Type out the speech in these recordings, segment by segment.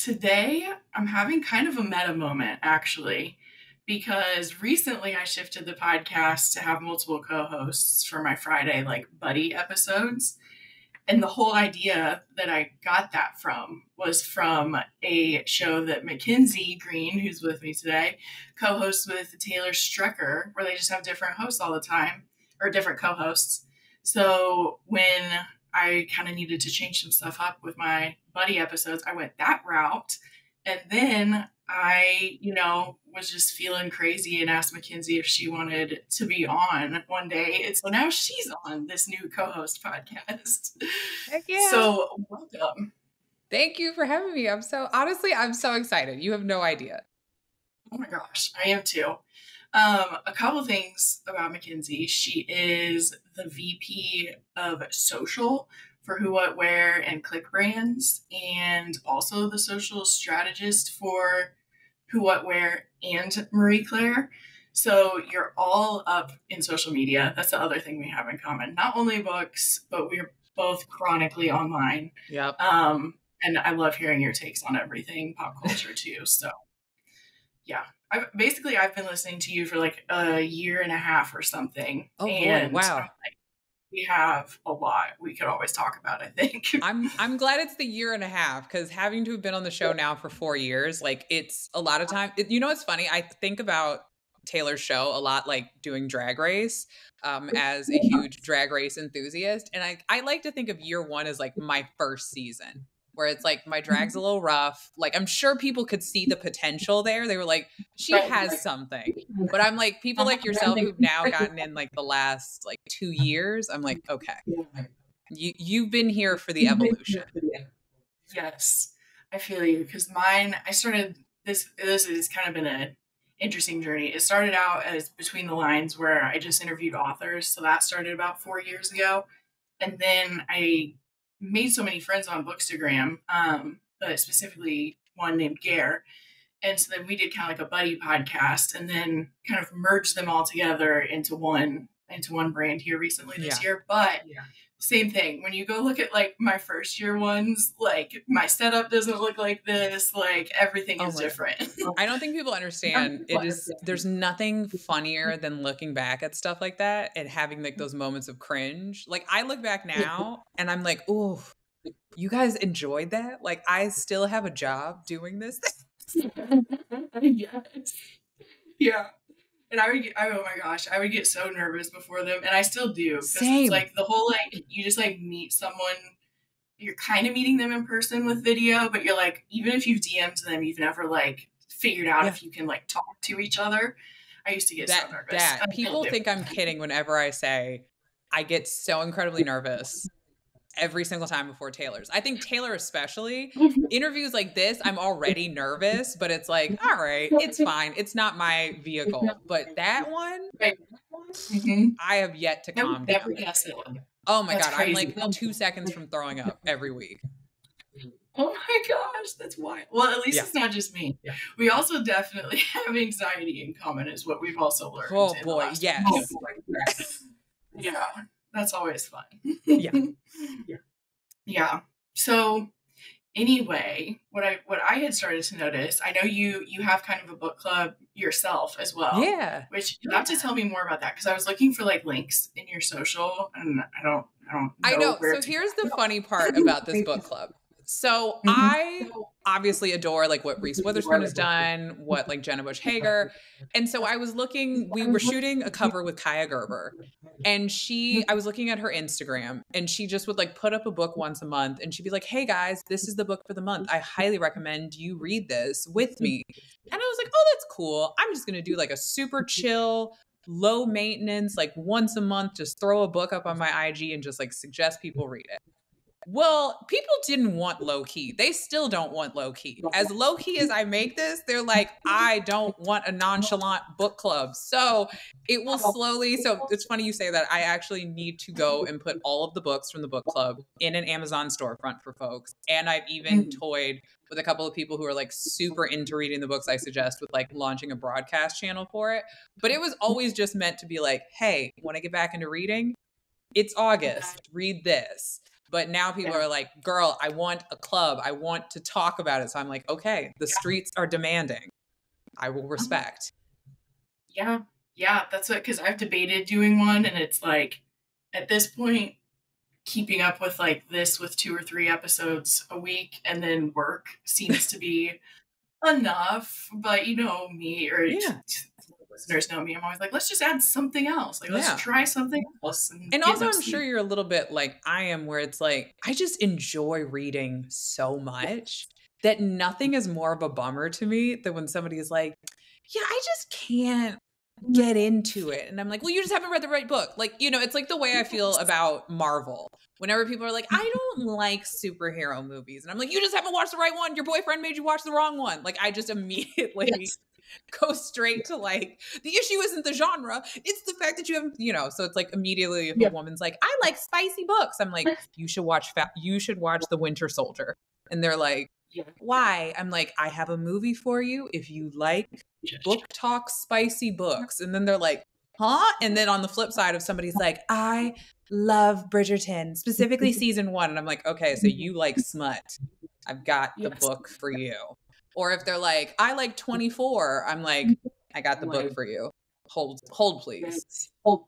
today I'm having kind of a meta moment actually, because recently I shifted the podcast to have multiple co hosts for my Friday, like buddy episodes. And the whole idea that I got that from was from a show that Mackenzie Green, who's with me today, co hosts with Taylor Strecker, where they just have different hosts all the time or different co hosts. So when I kind of needed to change some stuff up with my buddy episodes. I went that route. And then I, you know, was just feeling crazy and asked Mackenzie if she wanted to be on one day. And so now she's on this new co host podcast. Heck yeah. So welcome. Thank you for having me. I'm so, honestly, I'm so excited. You have no idea. Oh my gosh, I am too. Um, a couple things about Mackenzie. She is the VP of social for Who What Wear and Clique Brands, and also the social strategist for Who What Wear and Marie Claire. So you're all up in social media. That's the other thing we have in common. Not only books, but we're both chronically online. Yep. Um, and I love hearing your takes on everything pop culture too. So yeah, I basically I've been listening to you for like a year and a half or something. Oh and boy, wow. we have a lot we could always talk about, I think. I'm I'm glad it's the year and a half because having to have been on the show now for four years, like it's a lot of time. It, you know what's funny? I think about Taylor's show a lot, like doing Drag Race, um, as a huge Drag Race enthusiast, and I I like to think of year one as like my first season where it's like my drag's a little rough. Like I'm sure people could see the potential there. They were like, she has something. But I'm like, people like yourself who've now gotten in like the last like two years, I'm like, okay. You you've been here for the evolution. Yes. I feel you because mine I started this this has kind of been a interesting journey. It started out as between the lines where I just interviewed authors, so that started about 4 years ago. And then I made so many friends on Bookstagram, um, but specifically one named Gare. And so then we did kind of like a buddy podcast and then kind of merged them all together into one into one brand here recently this Yeah. year. But Yeah. Same thing. When you go look at like my first year ones, like my setup doesn't look like this. Like everything Oh is my- different. I don't think people understand. It is there's nothing funnier mm-hmm. than looking back at stuff like that and having like those moments of cringe. Like I look back now and I'm like, oh, you guys enjoyed that? Like I still have a job doing this. yes. Yeah. And I would get, oh my gosh, I would get so nervous before them, and I still do. It's like the whole like you just like meet someone, you're kind of meeting them in person with video, but you're like even if you've DM'd them, you've never like figured out Yeah. if you can like talk to each other. I used to get so nervous. that people think I'm kidding whenever I say I get so incredibly nervous every single time before Taylor's. I think Taylor especially interviews like this, I'm already nervous, but it's like, all right, it's fine. It's not my vehicle. But that one, Mhm. I have yet to calm down. Oh my That's god, I'm like two seconds from throwing up every week. Oh my gosh, that's wild. Well, at least Yeah. it's not just me. Yeah. We also definitely have anxiety in common, is what we've also learned. Oh in the boy, last yes. Yeah, that's always fun. Yeah. yeah. Yeah. So anyway, what I what I had started to notice, I know you you have kind of a book club yourself as well. Yeah. Which you have to tell me more about that because I was looking for like links in your social and I don't I don't know I know. So here's the funny part about this book club. So Mhm. I obviously adore like what Reese Witherspoon has done, what like Jenna Bush Hager. And so I was looking, we were shooting a cover with Kaia Gerber. And she, I was looking at her Instagram and she just would like put up a book once a month and she'd be like, hey guys, this is the book for the month. I highly recommend you read this with me. And I was like, oh, that's cool. I'm just going to do like a super chill, low maintenance, like once a month, just throw a book up on my IG and just like suggest people read it. Well, people didn't want low key. They still don't want low key. As low key as I make this, they're like, I don't want a nonchalant book club. So it will slowly. So it's funny you say that. I actually need to go and put all of the books from the book club in an Amazon storefront for folks. And I've even Mhm. toyed with a couple of people who are like super into reading the books I suggest with like launching a broadcast channel for it. But it was always just meant to be like, hey, want to get back into reading? It's August. Read this. But now people are like, girl, I want a club. I want to talk about it. So I'm like, okay, the streets are demanding. I will Uh-huh. respect. Yeah, yeah, that's what because I've debated doing one, and it's like at this point, keeping up with like this with two or three episodes a week, and then work seems to be enough. But you know me, or Yeah. Listeners know me. I'm always like, let's just add something else. Like, let's Yeah. try something else. And, And also, I'm to sure you're a little bit like I am, where it's like, I just enjoy reading so much that nothing is more of a bummer to me than when somebody is like, yeah, I just can't get into it. And I'm like, well, you just haven't read the right book. Like, you know, it's like the way I feel about Marvel. Whenever people are like, I don't like superhero movies. And I'm like, you just haven't watched the right one. Your boyfriend made you watch the wrong one. Like, I just immediately Yes. go straight to like the issue isn't the genre it's the fact that you haven't you know so it's like immediately if Yeah. a woman's like i like spicy books i'm like you should watch fa- you should watch the winter soldier and they're like why? I'm like i have a movie for you if you like book talk spicy books and then they're like huh? And then on the flip side of somebody's like i love bridgerton specifically season one and i'm like okay so mm-hmm. you like smut. I've got the Yes. book for you or if they're like i like 24 i'm like mm-hmm. i got the book for you hold hold please Yes. Oh,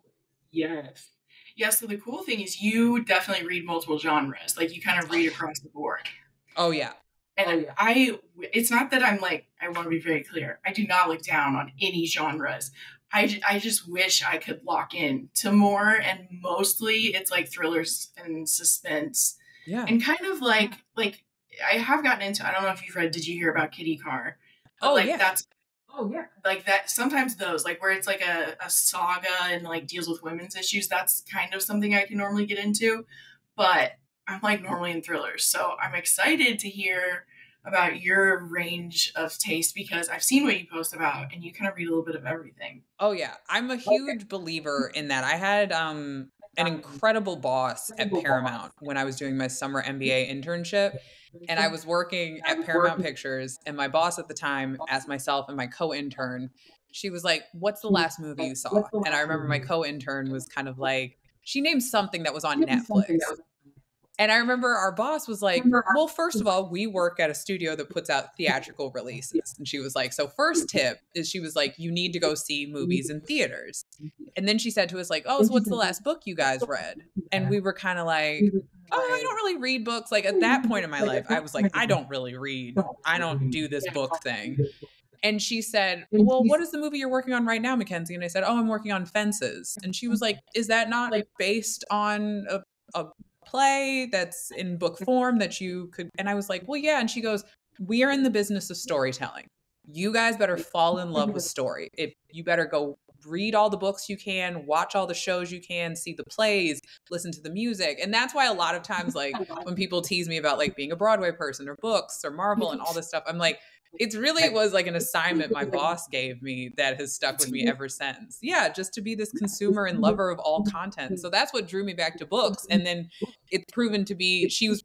yes. Yeah, so the cool thing is you definitely read multiple genres. Like you kind of oh, read across the board. oh yeah And oh, I, it's not that I'm like, I want to be very clear. I do not look down on any genres. I, I just wish I could lock in to more. And mostly it's like thrillers and suspense yeah and kind of like, like I have gotten into, I don't know if you've read, did you hear about Kitty Carr? Oh, like yeah. that's, oh yeah. Like that, sometimes those, like where it's like a, a saga and like deals with women's issues, that's kind of something I can normally get into. But I'm like normally in thrillers. So I'm excited to hear about your range of taste because I've seen what you post about and you kind of read a little bit of everything. Oh yeah, I'm a huge believer in that. I had um an incredible boss at Paramount when I was doing my summer MBA internship and I was working at Paramount Pictures and my boss at the time asked myself and my co-intern she was like, "What's the last movie you saw?" And I remember my co-intern was kind of like she named something that was on Netflix. And I remember our boss was like, Well, first of all, we work at a studio that puts out theatrical releases. And she was like, So, first tip is she was like, You need to go see movies in theaters. And then she said to us, like, Oh, so what's the last book you guys read? And we were kind of like, Oh, I don't really read books. Like at that point in my life, I was like, I don't really read. I don't do this book thing. And she said, Well, what is the movie you're working on right now, Mackenzie? And I said, Oh, I'm working on Fences. And she was like, Is that not like based on a, a play that's in book form that you could? And I was like, Well, yeah. And she goes, We are in the business of storytelling. You guys better fall in love with story. If you better go read all the books you can, watch all the shows you can, see the plays, listen to the music. And that's why a lot of times, like, when people tease me about like being a Broadway person or books or Marvel and all this stuff, I'm like, it's really was like an assignment my boss gave me that has stuck with me ever since. Yeah, just to be this consumer and lover of all content. So that's what drew me back to books. And then it's proven to be, she was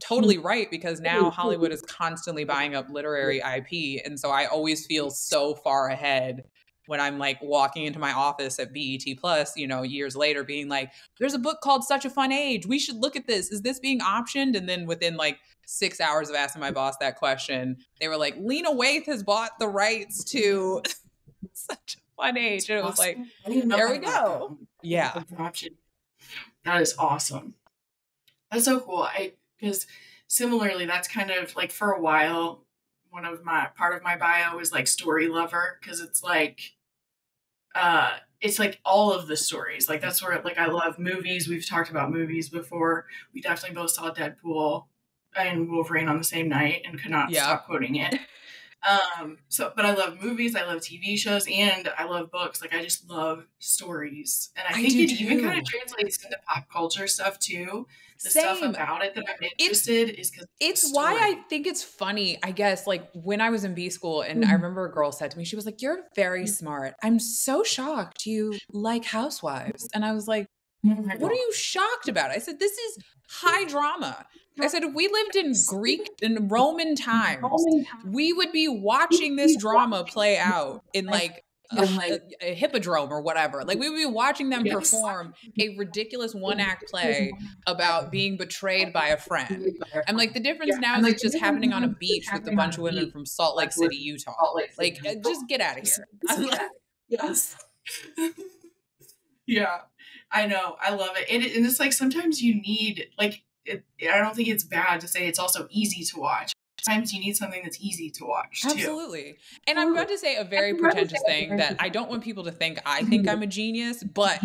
totally right because now Hollywood is constantly buying up literary IP. And so I always feel so far ahead when I'm like walking into my office at BET Plus, you know, years later, being like, there's a book called Such a Fun Age. We should look at this. Is this being optioned? And then within like six hours of asking my boss that question, they were like, Lena Waithe has bought the rights to Such a Fun Age. And it was like, didn't know there we go. that. yeah. That is awesome. That's so cool. I because similarly, that's kind of like for a while, one of my part of my bio was like story lover because it's like, uh, it's like all of the stories. Like that's where like I love movies. We've talked about movies before. We definitely both saw Deadpool and Wolverine on the same night and could not Yeah. stop quoting it. Um, so but I love movies, I love TV shows, and I love books. Like I just love stories. And I I think it even kind of translates into pop culture stuff too. The stuff about it that I'm interested is because It's why I think it's funny, I guess, like when I was in B school and I mm-hmm. remember a girl said to me, she was like, You're very mm-hmm. smart. I'm so shocked you like housewives. And I was like, mm-hmm. What are you shocked about? I said, This is high drama. I said, if we lived in Greek and Roman times, we would be watching this drama play out in like a, a, a, hippodrome or whatever. Like we would be watching them yes. perform a ridiculous one act play about being betrayed by a friend. I'm like, the difference yeah. now is it's just happening on a beach with a bunch of women from Salt Lake City, Utah. Like, uh, just get out of here. Like, yes. yeah, I know. I love it. And, and it's like sometimes you need, like, it, I don't think it's bad to say it's also easy to watch Sometimes you need something that's easy to watch too. Absolutely. And I'm going to say a very pretentious thing that I don't want people to think I think I'm a genius, but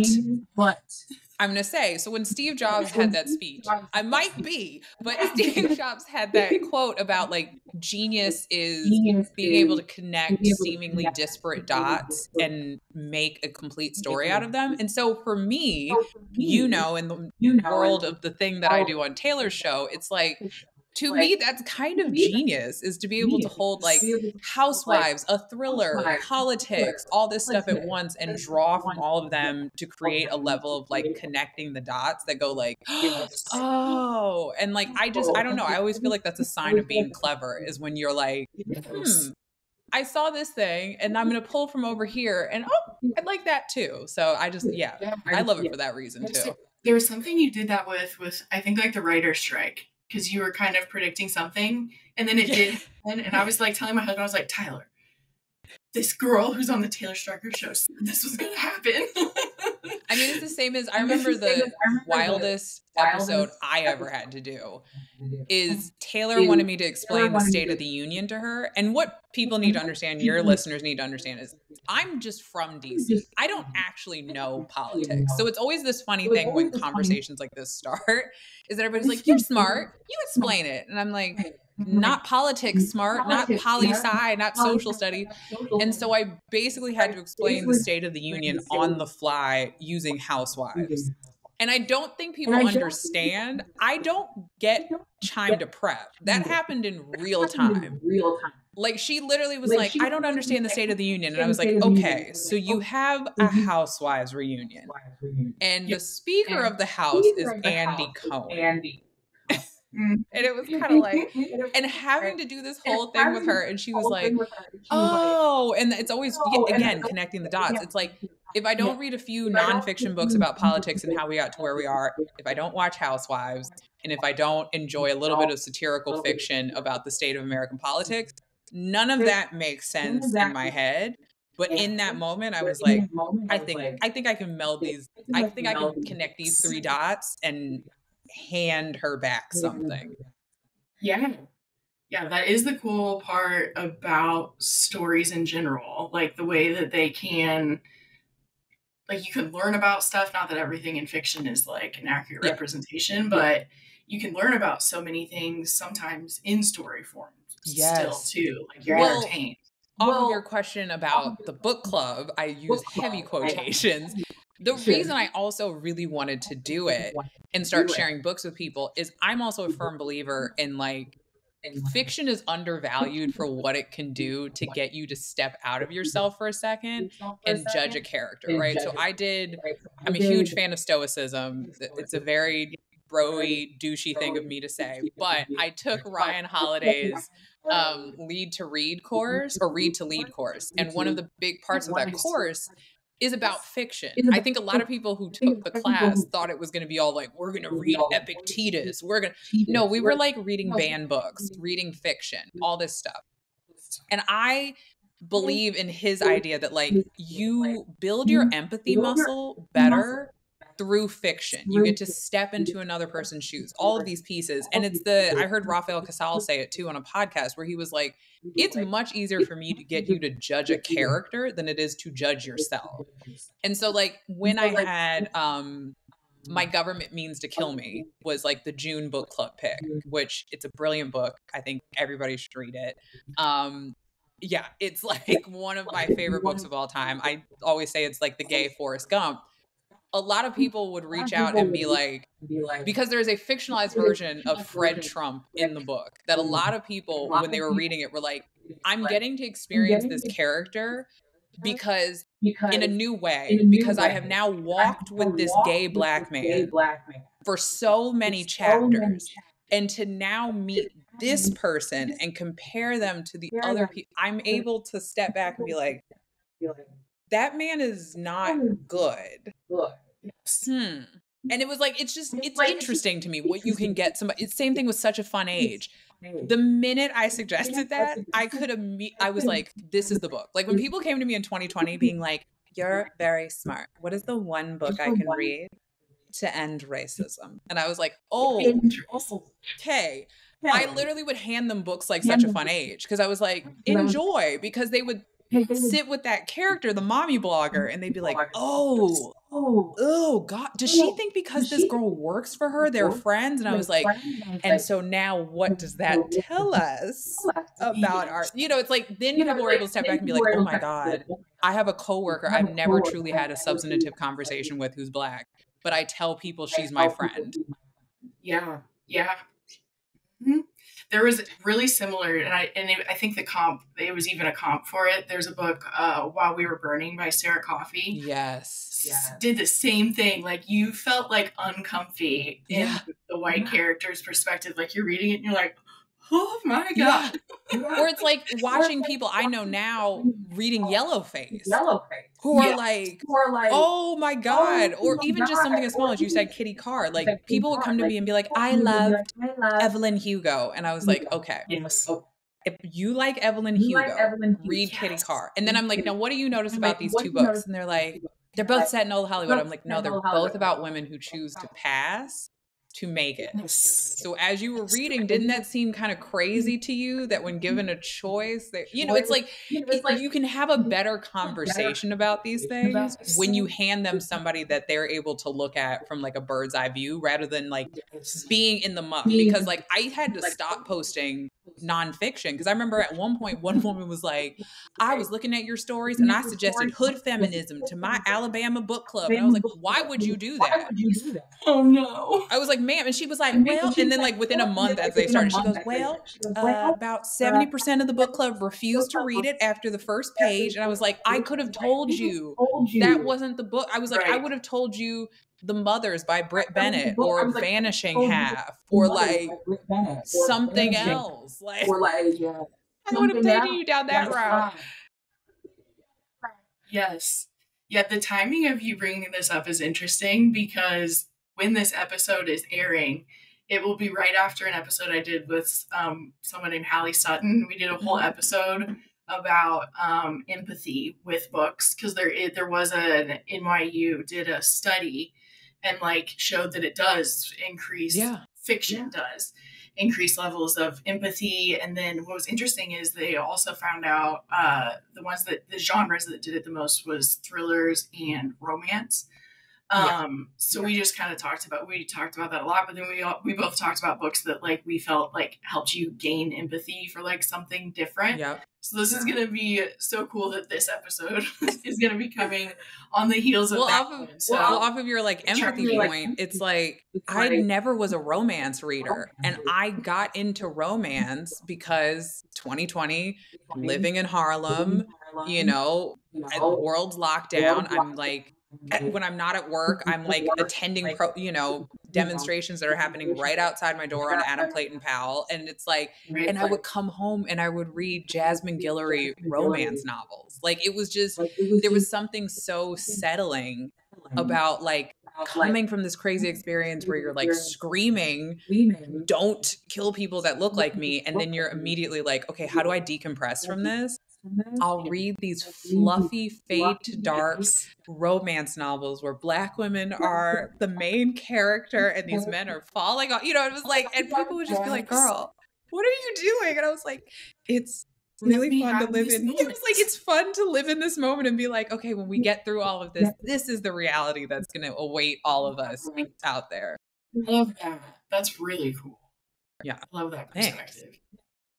but I'm going to say so when Steve Jobs had that speech, I might be, but Steve Jobs had that quote about like genius is being able to connect seemingly disparate dots and make a complete story out of them. And so for me, oh, you know, in the world of the thing that oh. I do on Taylor's show, it's like to like, me that's kind of genius is to be able to hold like housewives a thriller politics all this stuff at once and draw from all of them to create a level of like connecting the dots that go like oh and like i just i don't know i always feel like that's a sign of being clever is when you're like hmm I saw this thing and I'm going to pull from over here and oh, I like that too. So I just, yeah, I love it for that reason too. There was something you did that with, with I think like the writer's strike because you were kind of predicting something and then it did and I was like telling my husband, I was like, Tyler, this girl who's on the Taylor Strecker show this was gonna happen. I mean, it's the same as I remember the I remember wildest the episode I ever had to do. Is Taylor wanted me to explain the State of the Union to her, and what people need to understand, your listeners need to understand, is I'm just from DC. I don't actually know politics, so it's always this funny thing when conversations like this start. Is that everybody's like, "You're smart, you explain it," and I'm like not politics smart, not poli sci, not social study. And so I basically had to explain the State of the Union on the fly using housewives. And I don't think people understand. I don't get time to prep. That happened in real time. Real time. Like she literally was like, I don't understand the State of the Union. And I was like, okay, so you have a housewives reunion. And the speaker of the house is Andy Cohen. Mm. And it was kind of like, and having to do this whole thing with her, and she was like, oh, and it's always, again, connecting the dots. It's like, if I don't read a few nonfiction books about politics and how we got to where we are, if I don't watch Housewives, and if I don't enjoy a little bit of satirical fiction about the state of American politics, none of that makes sense in my head. But in that moment, I was like, I think I think I can meld these. I think I can connect these three dots and hand her back something. Yeah. Yeah, that is the cool part about stories in general. Like the way that they can like you can learn about stuff, not that everything in fiction is like an accurate yeah. representation, but you can learn about so many things sometimes in story form yes. still too. Like you're well, entertained. Off well, of your question about the book club, I use heavy quotations the sure. reason I also really wanted to do it and start sharing books with people is I'm also a firm believer in like fiction is undervalued for what it can do to get you to step out of yourself for a second and judge a character, right? So I did, I'm a huge fan of Stoicism. It's a very broy, douchey thing of me to say, but I took Ryan Holiday's um, lead to read course or read to lead course. And one of the big parts of that course is about fiction. I think a lot of people who took the class thought it was going to be all like, we're going to read Epictetus. We're going to, no, we were like reading banned books, reading fiction, all this stuff. And I believe in his idea that like you build your empathy muscle better through fiction. You get to step into another person's shoes, all of these pieces. And it's the, I heard Rafael Casal say it too on a podcast where he was like, it's much easier for me to get you to judge a character than it is to judge yourself. And so, like, when I had, um, my government means to kill me was like the June book club pick, which it's a brilliant book. I think everybody should read it. Um, yeah, it's like one of my favorite books of all time. I always say it's like the gay Forrest Gump a lot of people would reach out and be like, because there's a fictionalized version of Fred Trump in the book that a lot of people, when they were reading it, were like, I'm getting to experience this character because in a new way, because I have now walked with this gay black man for so many chapters. And to now meet this person and compare them to the other people, I'm able to step back and be like, that man is not good. Yes. Hmm. And it was like it's just it's interesting to me what you can get somebody. It's same thing with such a fun age. The minute I suggested that, I could imme- I was like, this is the book. Like when people came to me in 2020 being like, you're very smart. What is the one book I can read to end racism? And I was like, oh, okay. I literally would hand them books like such a fun age because I was like, enjoy because they would sit with that character, the mommy blogger, and they'd be like, oh, oh, oh, God, does she think because this girl works for her, they're friends? And I was like, and so now what does that tell us about our, you know, it's like then people are able to step back and be like, oh my God, I have a coworker I've never truly had a substantive conversation with who's black, but I tell people she's my friend. Yeah, yeah. Mhm. There was really similar, and I and it, I think the comp it was even a comp for it. There's a book, uh, While We Were Burning by Sara Koffi. Yes. s- Did the same thing. Like you felt like uncomfy in Yeah. the white character's perspective. Like you're reading it and you're like, oh my Yeah. god. Or it's like watching people I know now reading Yellowface Yellow face. who are Yeah. like, Who are like, oh my God. Or my even just something as small as you said, Kitty Carr. Like Like, people would come to me and be like, I loved Evelyn Hugo. And I was like, okay, Yes. if you like Evelyn You Hugo, like Evelyn read Kitty Yes. Carr. And then I'm like, now what do you notice I'm about like, these two books? And they're like, they're both set in old Hollywood. I'm like, no, they're both about women who choose to pass to make oh, it. So as you were reading, didn't that seem kind of crazy to you that when mm-hmm. given a choice, that you know, it's like It's like you can have a better conversation about these things when you hand them mm-hmm. somebody that they're able to look at from like a bird's eye view rather than like being in the muck. Because like I had to stop posting nonfiction because I remember at one point one woman was like, I was looking at your stories and I suggested hood feminism to my Alabama book club. And I was like, why would you do Why would you do that? Oh no. I was like, ma'am, and she was like, well, and then like within a month as they started, she goes, well, started, she goes, uh, about 70% of the book club refused to read it after the first page. And I was like, I could have told you that wasn't the book. I was like, I would have told you The Mothers by Brit Bennett or like, Vanishing told Half or like Bennett, something Vanishing, else. Like, Or like, yeah. I would have taken you down that That's route. Yes. Yeah, the timing of you bringing this up is interesting because when this episode is airing, it will be right after an episode I did with um, someone named Hallie Sutton. We did a whole episode about um, empathy with books because there it, there was an NYU did a study and like showed that it does increase Yeah. fiction does increase levels of empathy and then what was interesting is they also found out uh, the ones that the genres that did it the most was thrillers and romance Yeah. um so we just kind of talked about we talked about that a lot but then we all, we both talked about books that like we felt like helped you gain empathy for like something different Yep. so this is gonna be so cool that this episode is gonna be coming on the heels of Well, that off of, one. so well, off of your like empathy be like- point, it's like I never was a romance reader, and I got into romance because 2020, living in Harlem, you know, world's locked down. I'm like, Eh, when I'm not at work, I'm like attending pro, you know, demonstrations that are happening right outside my door on Adam Clayton Powell, and it's like, and I would come home and I would read Jasmine Guillory romance novels. Like it was just like, it was there was something so settling about like, coming from this crazy experience where you're like screaming don't kill people that look like me and then you're immediately like okay how do i decompress from this i'll read these fluffy fade to dark romance novels where black women are the main character and these men are falling off you know it was like and people would just be like girl what are you doing and i was like it's really fun to live in it was like it's fun to live in this moment and be like okay when we get through all of this this is the reality that's going to await all of us mm-hmm. out there love that. That's really cool. Yeah. I love that Thanks. perspective.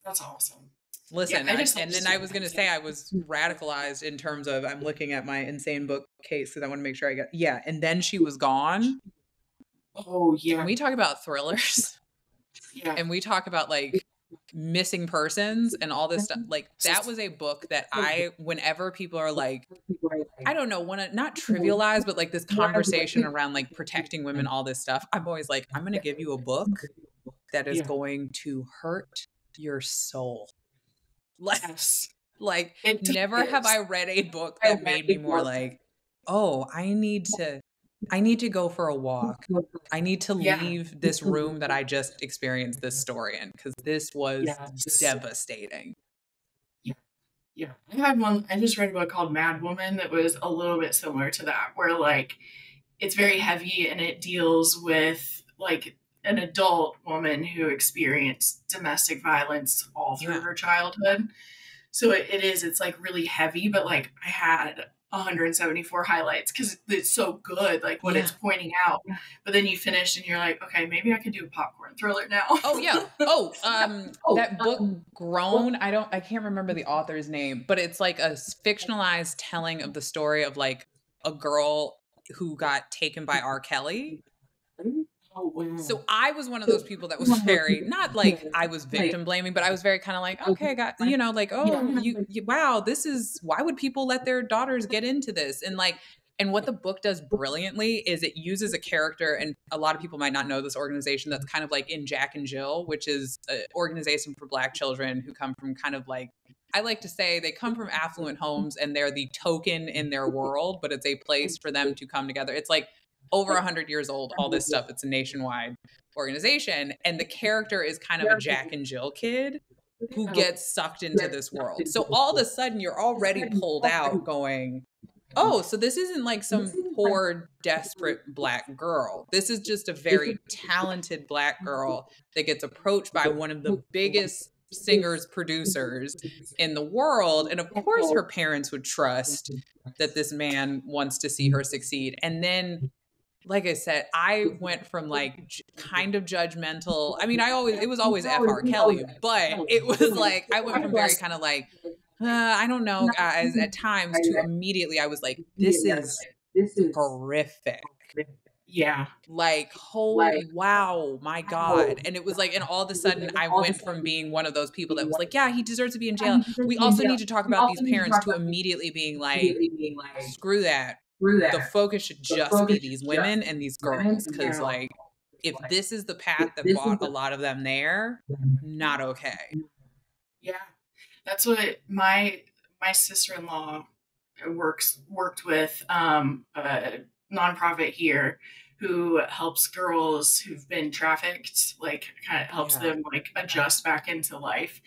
That's awesome. Listen, I I- just and then I was going to say I was radicalized in terms of I'm looking at my insane book case because I want to make sure I got yeah. And then she was gone. Oh yeah. When we talk about thrillers yeah. and we talk about like missing persons and all this stuff, like that was a book that I, whenever people are like, I don't know, want to not trivialize, but like this conversation around like protecting women, all this stuff, I'm always like, I'm going to give you a book that is Yeah. going to hurt your soul. Yes. Like, never have I read a book that made me more like, oh, I need to I need to go for a walk. I need to yeah. leave this room that I just experienced this story in because this was devastating. Yeah. Yeah. I had one, I just read a book called Mad Woman that was a little bit similar to that, where like it's very heavy and it deals with like an adult woman who experienced domestic violence all through yeah. her childhood. So it, it is, it's like really heavy, but like I had 174 highlights because it's so good, like what yeah. it's pointing out. But then you finish and you're like, okay, maybe I could do a popcorn thriller now. oh yeah. Oh, um, oh, that book um, Grown. I don't. I can't remember the author's name, but it's like a fictionalized telling of the story of like a girl who got taken by R. Kelly. Oh, wow. So I was one of those people that was very not like I was victim blaming, but I was very kind of like, okay, got you know, like, oh, you, you, wow, this is why would people let their daughters get into this? And like, and what the book does brilliantly is it uses a character, and a lot of people might not know this organization that's kind of like in Jack and Jill, which is an organization for Black children who come from kind of like I like to say they come from affluent homes and they're the token in their world, but it's a place for them to come together. It's like over 100 years old, all this stuff. It's a nationwide organization. And the character is kind of a Jack and Jill kid who gets sucked into this world. So all of a sudden, you're already pulled out going, oh, so this isn't like some poor, desperate black girl. This is just a very talented black girl that gets approached by one of the biggest singers, producers in the world. And of course, her parents would trust that this man wants to see her succeed. And then like I said, I went from like j- kind of judgmental. I mean, I always it was always F R Kelly, but it was like I went from very kind of like uh, I don't know guys at times to immediately I was like this is this is horrific. Yeah. Like, holy like, wow, my God. And it was like, and all of a sudden I went from being one of those people that was like, yeah, he deserves to be in jail. We also need to talk about these parents to immediately being like, screw that through that. The focus should just focus be these women and these girls because, like, if this is the path that brought a lot of them there, not okay. Yeah, that's what my my sister in law works worked with um, a nonprofit here who helps girls who've been trafficked, like kind of helps yeah. them like adjust back into life.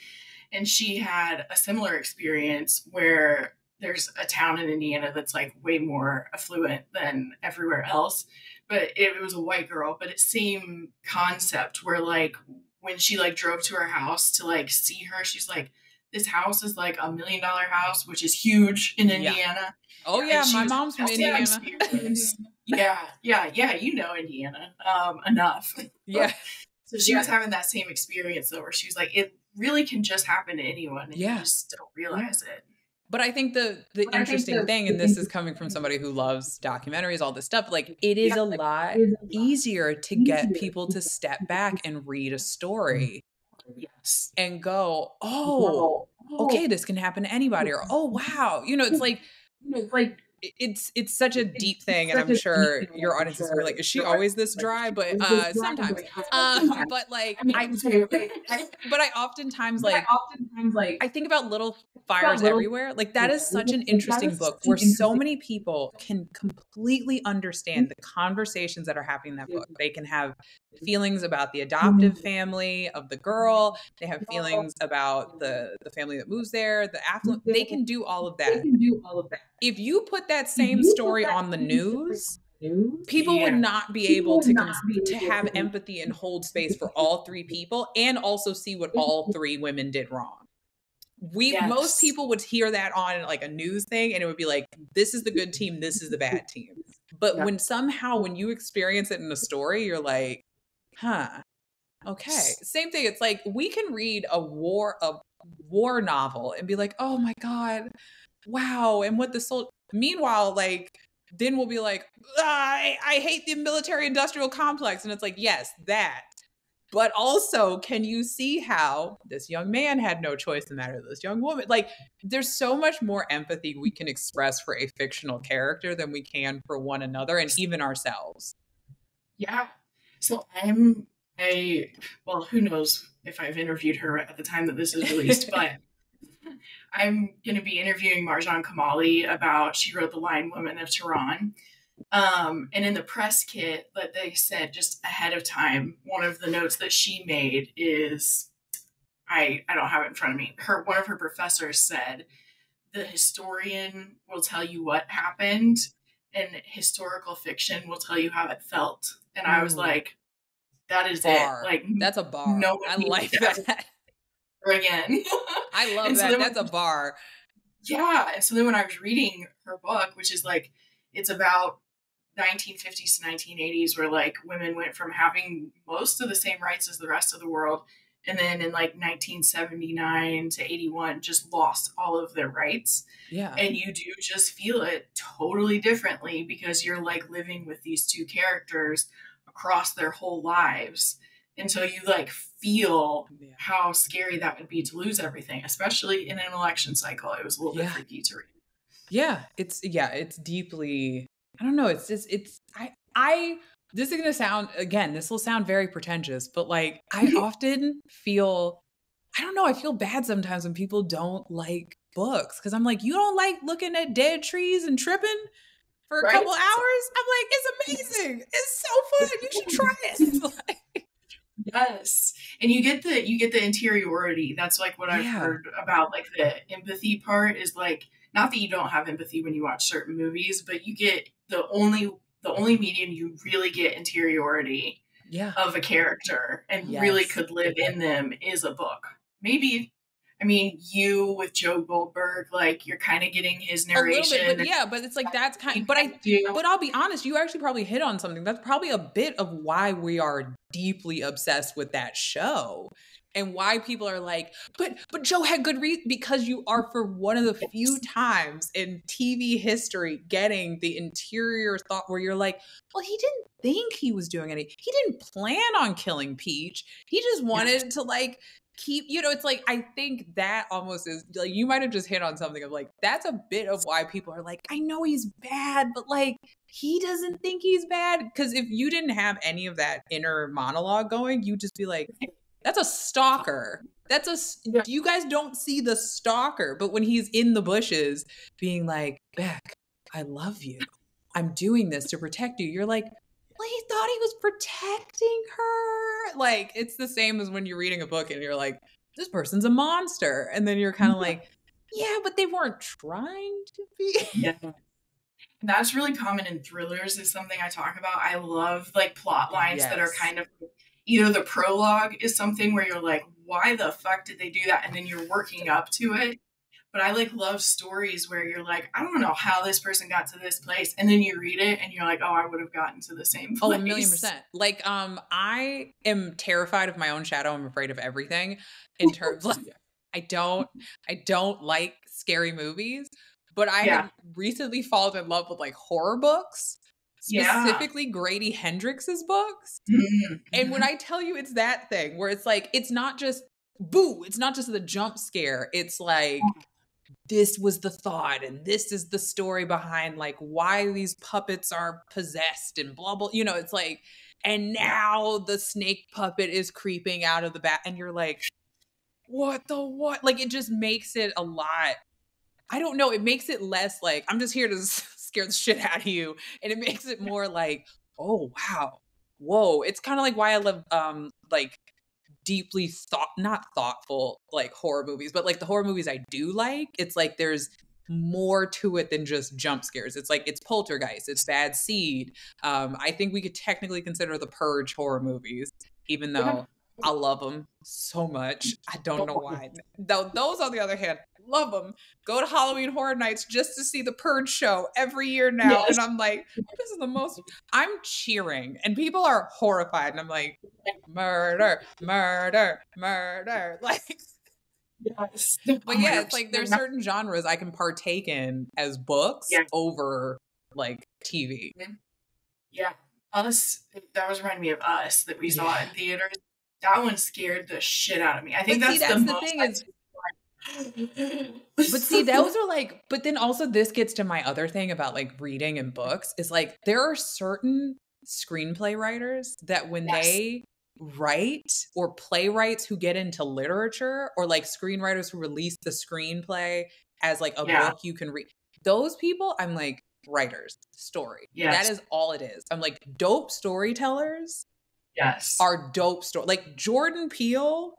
And she had a similar experience where there's a town in Indiana that's like way more affluent than everywhere else. But it, was a white girl, but it same concept where like when she like drove to her house to like see her, she's like, this house is like a million dollar house, which is huge in Indiana. Yeah. Oh yeah, my mom's from Indiana. yeah, yeah, yeah. You know Indiana um, enough. Yeah. so she was having that same experience though, where she was like, it really can just happen to anyone, and yeah. you just don't realize it. But I think the the but interesting the, thing, and this is coming from somebody who loves documentaries, all this stuff, like it is yeah, a lot is easier to get people to step back and read a story. Yes. And go, oh, oh. okay, this can happen to anybody, or oh wow. You know, it's like it's like it's it's such a deep thing and i'm sure your audience is like is she always this dry? But uh sometimes. um but like i but i oftentimes like oftentimes like i think about little fires everywhere like that is such an interesting book where so many people can completely understand the conversations that are happening in that book. They can have feelings about the adoptive mm-hmm. family of the girl. They have feelings about the the family that moves there the affluent they can do all of that. they can do all of that. If you put that same story on the news people yeah. would not be people able to not be to have empathy and hold space for all three people and also see what all three women did wrong. We yes. most people would hear that on like a news thing and it would be like this is the good team this is the bad team. But when somehow when you experience it in a story you're like huh. Okay. Same thing it's like we can read a war a war novel and be like oh my god wow and what the soul meanwhile like then we'll be like I, I hate the military industrial complex and it's like yes that but also can you see how this young man had no choice in matter this young woman? Like there's so much more empathy we can express for a fictional character than we can for one another and even ourselves. Yeah so I'm a well, who knows if I've interviewed her at the time that this is released, but I'm going to be interviewing Marjan Kamali about she wrote The Lion Woman of Tehran. Um, and in the press kit that they said just ahead of time, one of the notes that she made is I I don't have it in front of me. Her one of her professors said the historian will tell you what happened and historical fiction will tell you how it felt. And I was mm. like, that is bar. it. Like that's a bar. No, I like that. Again, I love that. So that's a bar. Yeah, and so then when I was reading her book, which is like it's about 1950s to 1980s, where like women went from having most of the same rights as the rest of the world and then in like 1979 to 81 just lost all of their rights yeah and you do just feel it totally differently because you're like living with these two characters across their whole lives until you like feel yeah. how scary that would be to lose everything especially in an election cycle it was a little yeah. bit freaky to read yeah it's yeah it's deeply i don't know it's just it's i i this is going to sound again this will sound very pretentious but like i often feel i don't know i feel bad sometimes when people don't like books because i'm like you don't like looking at dead trees and tripping for a right? couple hours i'm like it's amazing it's so fun you should try it yes and you get the you get the interiority that's like what i've yeah. heard about like the empathy part is like not that you don't have empathy when you watch certain movies but you get the only the only medium you really get interiority yeah. of a character and yes. really could live in them is a book. Maybe I mean, you with Joe Goldberg, like you're kind of getting his narration. Bit, but yeah, but it's like that's kind. Of, but I, do. but I'll be honest, you actually probably hit on something. That's probably a bit of why we are deeply obsessed with that show and why people are like, but but Joe had good reason because you are for one of the few times in TV history getting the interior thought where you're like, well, he didn't think he was doing any. He didn't plan on killing Peach. He just wanted yeah. to like keep you know it's like i think that almost is like you might have just hit on something of like that's a bit of why people are like i know he's bad but like he doesn't think he's bad because if you didn't have any of that inner monologue going you'd just be like that's a stalker. That's a yeah. you guys don't see the stalker, but when he's in the bushes being like, "Beck, I love you. I'm doing this to protect you." You're like, "Well, he thought he was protecting her." Like it's the same as when you're reading a book and you're like, "This person's a monster." And then you're kind of like, "Yeah, but they weren't trying to be." Yeah. That's really common in thrillers is something I talk about. I love like plot lines yes. that are kind of either the prologue is something where you're like, why the fuck did they do that? And then you're working up to it. But I like love stories where you're like, I don't know how this person got to this place. And then you read it and you're like, oh, I would have gotten to the same place. Oh, a million percent. Like, um, I am terrified of my own shadow. I'm afraid of everything in terms of I don't I don't like scary movies. But I yeah. have recently fallen in love with like horror books specifically yeah. Grady Hendrix's books. Mm-hmm. And when mm-hmm. I tell you it's that thing where it's like, it's not just boo, it's not just the jump scare. It's like, this was the thought and this is the story behind like why these puppets are possessed and blah blah you know it's like and now the snake puppet is creeping out of the back and you're like what the what like it just makes it a lot i don't know it makes it less like i'm just here to scare the shit out of you and it makes it more like oh wow whoa it's kind of like why i love um like deeply thought not thoughtful like horror movies but like the horror movies i do like it's like there's more to it than just jump scares it's like it's poltergeist it's bad seed um i think we could technically consider the purge horror movies even though I love them so much. I don't know why. Though those, on the other hand, love them. Go to Halloween Horror Nights just to see the Purge show every year now, yes. and I'm like, this is the most. I'm cheering, and people are horrified, and I'm like, murder, murder, murder, like. Yes. But yeah, it's like there's certain genres I can partake in as books yeah. over like TV. Yeah. Us, that was reminding me of Us that we saw yeah. in theaters that one scared the shit out of me. I think that's, see, that's, the, the thing is. but see, those are like, but then also this gets to my other thing about like reading and books is like there are certain screenplay writers that when yes. they write or playwrights who get into literature or like screenwriters who release the screenplay as like a Yeah. book you can read. Those people, I'm like, writers, story. Yes. That is all it is. I'm like, dope storytellers Yes. are dope story. Like Jordan Peele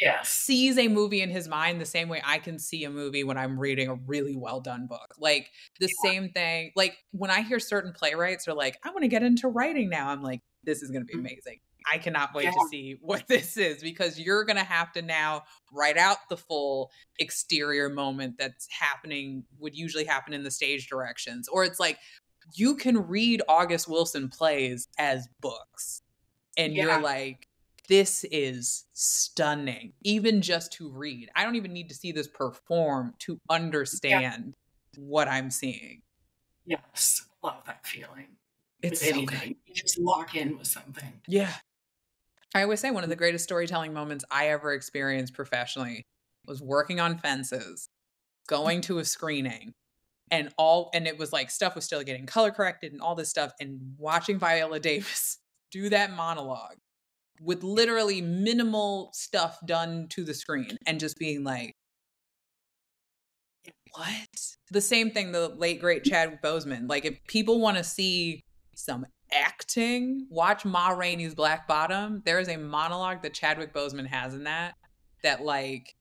yes. sees a movie in his mind the same way I can see a movie when I'm reading a really well done book. Like the same thing. Like when I hear certain playwrights are like, I want to get into writing now. I'm like, this is going to be Mhm. amazing. I cannot wait to see what this is because you're going to have to now write out the full exterior moment that's happening, would usually happen in the stage directions. Or it's like, you can read August Wilson plays as books. And Yeah. you're like, this is stunning, even just to read. I don't even need to see this perform to understand what I'm seeing. Yes. Love that feeling. It's with so anything. You just lock in with something. Yeah. I always say one of the greatest storytelling moments I ever experienced professionally was working on fences, going to a screening, and all and it was like stuff was still getting color corrected and all this stuff, and watching Viola Davis do that monologue with literally minimal stuff done to the screen and just being like, what? The same thing, the late great Chadwick Boseman. Like, if people want to see some acting, watch Ma Rainey's Black Bottom. There is a monologue that Chadwick Boseman has in that that, like,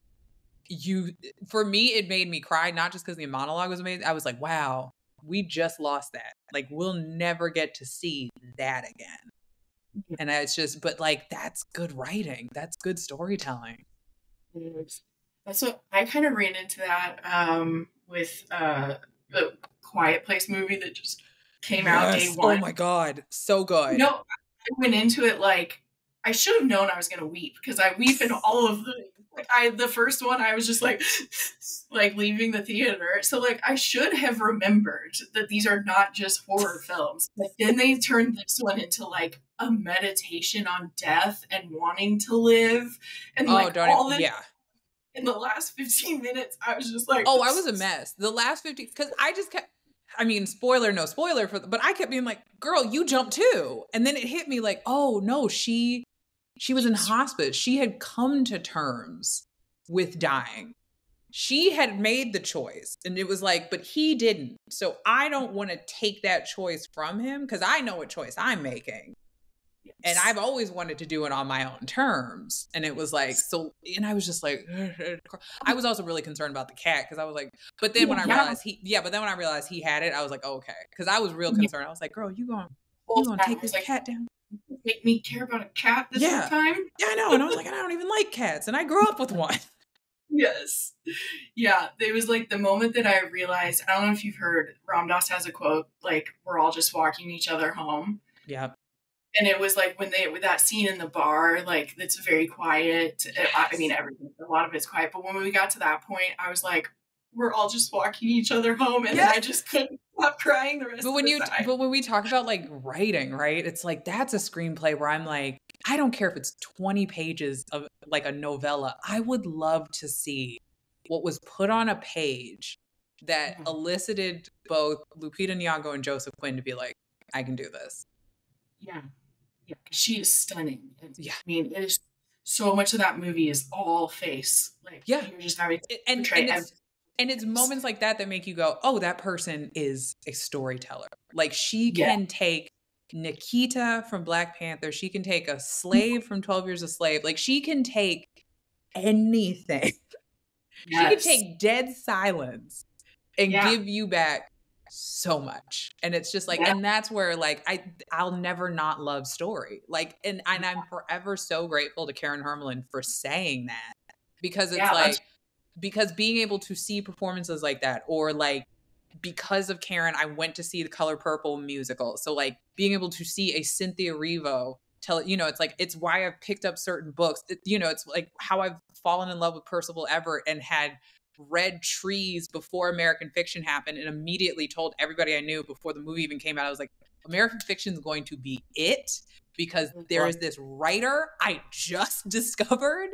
you, for me, it made me cry, not just because the monologue was amazing. I was like, wow, we just lost that. Like, we'll never get to see that again. And it's just, but like, that's good writing. That's good storytelling. That's what I kind of ran into that um, with uh, the Quiet Place movie that just came out day one. Oh my God. So good. No, I went into it like I should have known I was gonna weep because I weep in all of the like I the first one I was just like like leaving the theater. So like I should have remembered that these are not just horror films. But then they turned this one into like a meditation on death and wanting to live and Oh, like all the yeah. in the last 15 minutes I was just like Oh, I was a mess. The last 15 because I just kept, I mean, spoiler, no spoiler for, but I kept being like, girl, you jump too. And then it hit me like, oh no, she, she was in hospice. She had come to terms with dying. She had made the choice and it was like, but he didn't. So I don't want to take that choice from him because I know what choice I'm making. And I've always wanted to do it on my own terms. And it was like, so, and I was just like, I was also really concerned about the cat because I was like, but then when I Yeah. realized he, yeah, but then when I realized he had it, I was like, oh, okay. Because I was real Yeah. concerned. I was like, girl, you going, you going to take this like, cat down? Make me care about a cat this Yeah. whole time. Yeah, I know. And I was like, I don't even like cats. And I grew up with one. Yes. Yeah. It was like the moment that I realized, I don't know if you've heard, Ram Dass has a quote, like, we're all just walking each other home. Yeah. And it was like when they, with that scene in the bar, like, it's very quiet. I I mean, everything, a lot of it's quiet. But when we got to that point, I was like, we're all just walking each other home. And then I just couldn't stop crying the rest But of when the you, time. but when we talk about like writing, right? It's like, that's a screenplay where I'm like, I don't care if it's 20 pages of like a novella. I would love to see what was put on a page that Mhm. elicited both Lupita Nyong'o and Joseph Quinn to be like, I can do this. Yeah. Yeah. She is stunning. Yeah. I mean, it is so much of that movie is all face. Like, Yeah. You're just having It- and, and it's and it's moments like that that make you go, oh, that person is a storyteller. Like she Yeah. can take Nikita from Black Panther, she can take a slave from 12 Years a Slave. Like she can take anything. She can take dead silence and Yeah. give you back so much. And it's just like, Yeah. and that's where like I I'll never not love story. Like, and and I'm forever so grateful to Karen Hermelin for saying that. Because it's like because being able to see performances like that or like because of Karen, I went to see the Color Purple musical. So like being able to see a Cynthia Erivo tell you know, it's like it's why I've picked up certain books. It- you know, it's like how I've fallen in love with Percival Everett and had read trees before American Fiction happened and immediately told everybody I knew before the movie even came out. I was like, American Fiction is going to be it because mm-hmm. there is this writer I just discovered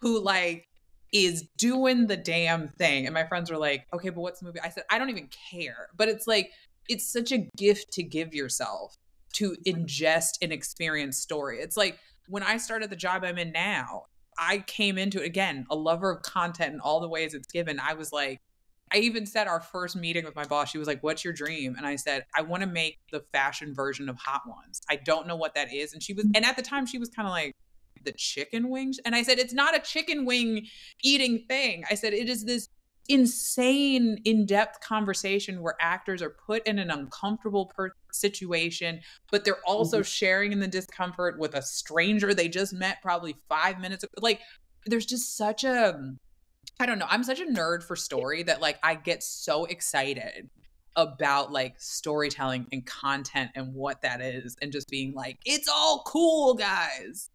who like is doing the damn thing. And my friends were like, okay, but what's the movie? I said, I don't even care. But it's like, it's such a gift to give yourself to ingest an experience story. It's like when I started the job I'm in now, I came into it again, a lover of content in all the ways it's given. I was like, I even said our first meeting with my boss, she was like, What's your dream? And I said, I want to make the fashion version of Hot Ones. I don't know what that is. And she was, and at the time, she was kind of like, The chicken wings? And I said, It's not a chicken wing eating thing. I said, It is this insane in-depth conversation where actors are put in an uncomfortable per- situation but they're also mm-hmm. sharing in the discomfort with a stranger they just met probably 5 minutes ago. like there's just such a I don't know I'm such a nerd for story that like I get so excited about like storytelling and content and what that is and just being like it's all cool guys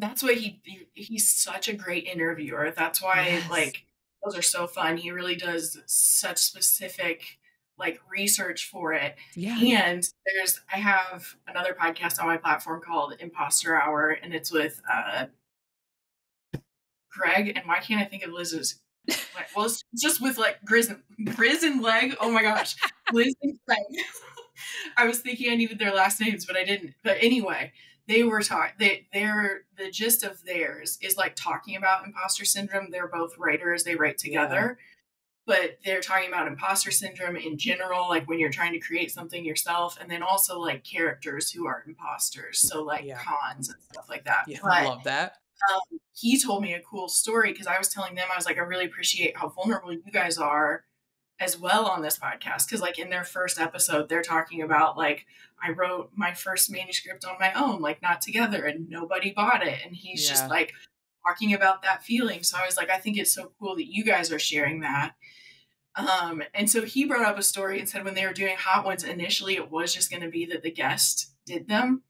that's why he, he he's such a great interviewer that's why yes. like those are so fun. He really does such specific like research for it. Yeah. And there's I have another podcast on my platform called Imposter Hour, and it's with uh Greg. And why can't I think of Liz's? like, well, it's just with like Grizz, Grizz and Leg. Oh my gosh, Liz and Greg. I was thinking I needed their last names, but I didn't. But anyway, they were talking they they're the gist of theirs is like talking about imposter syndrome. They're both writers. They write together. Yeah. but they're talking about imposter syndrome in general like when you're trying to create something yourself and then also like characters who are imposters. So like yeah. cons and stuff like that. Yeah but, i love that. um, he told me a cool story because i was telling them i was like i really appreciate how vulnerable you guys are as well on this podcast because like in their first episode they're talking about like i wrote my first manuscript on my own like not together and nobody bought it. And he's yeah. just like talking about that feeling. So i was like i think it's so cool that you guys are sharing that. Um and so he brought up a story and said when they were doing hot ones initially it was just going to be that the guest did them.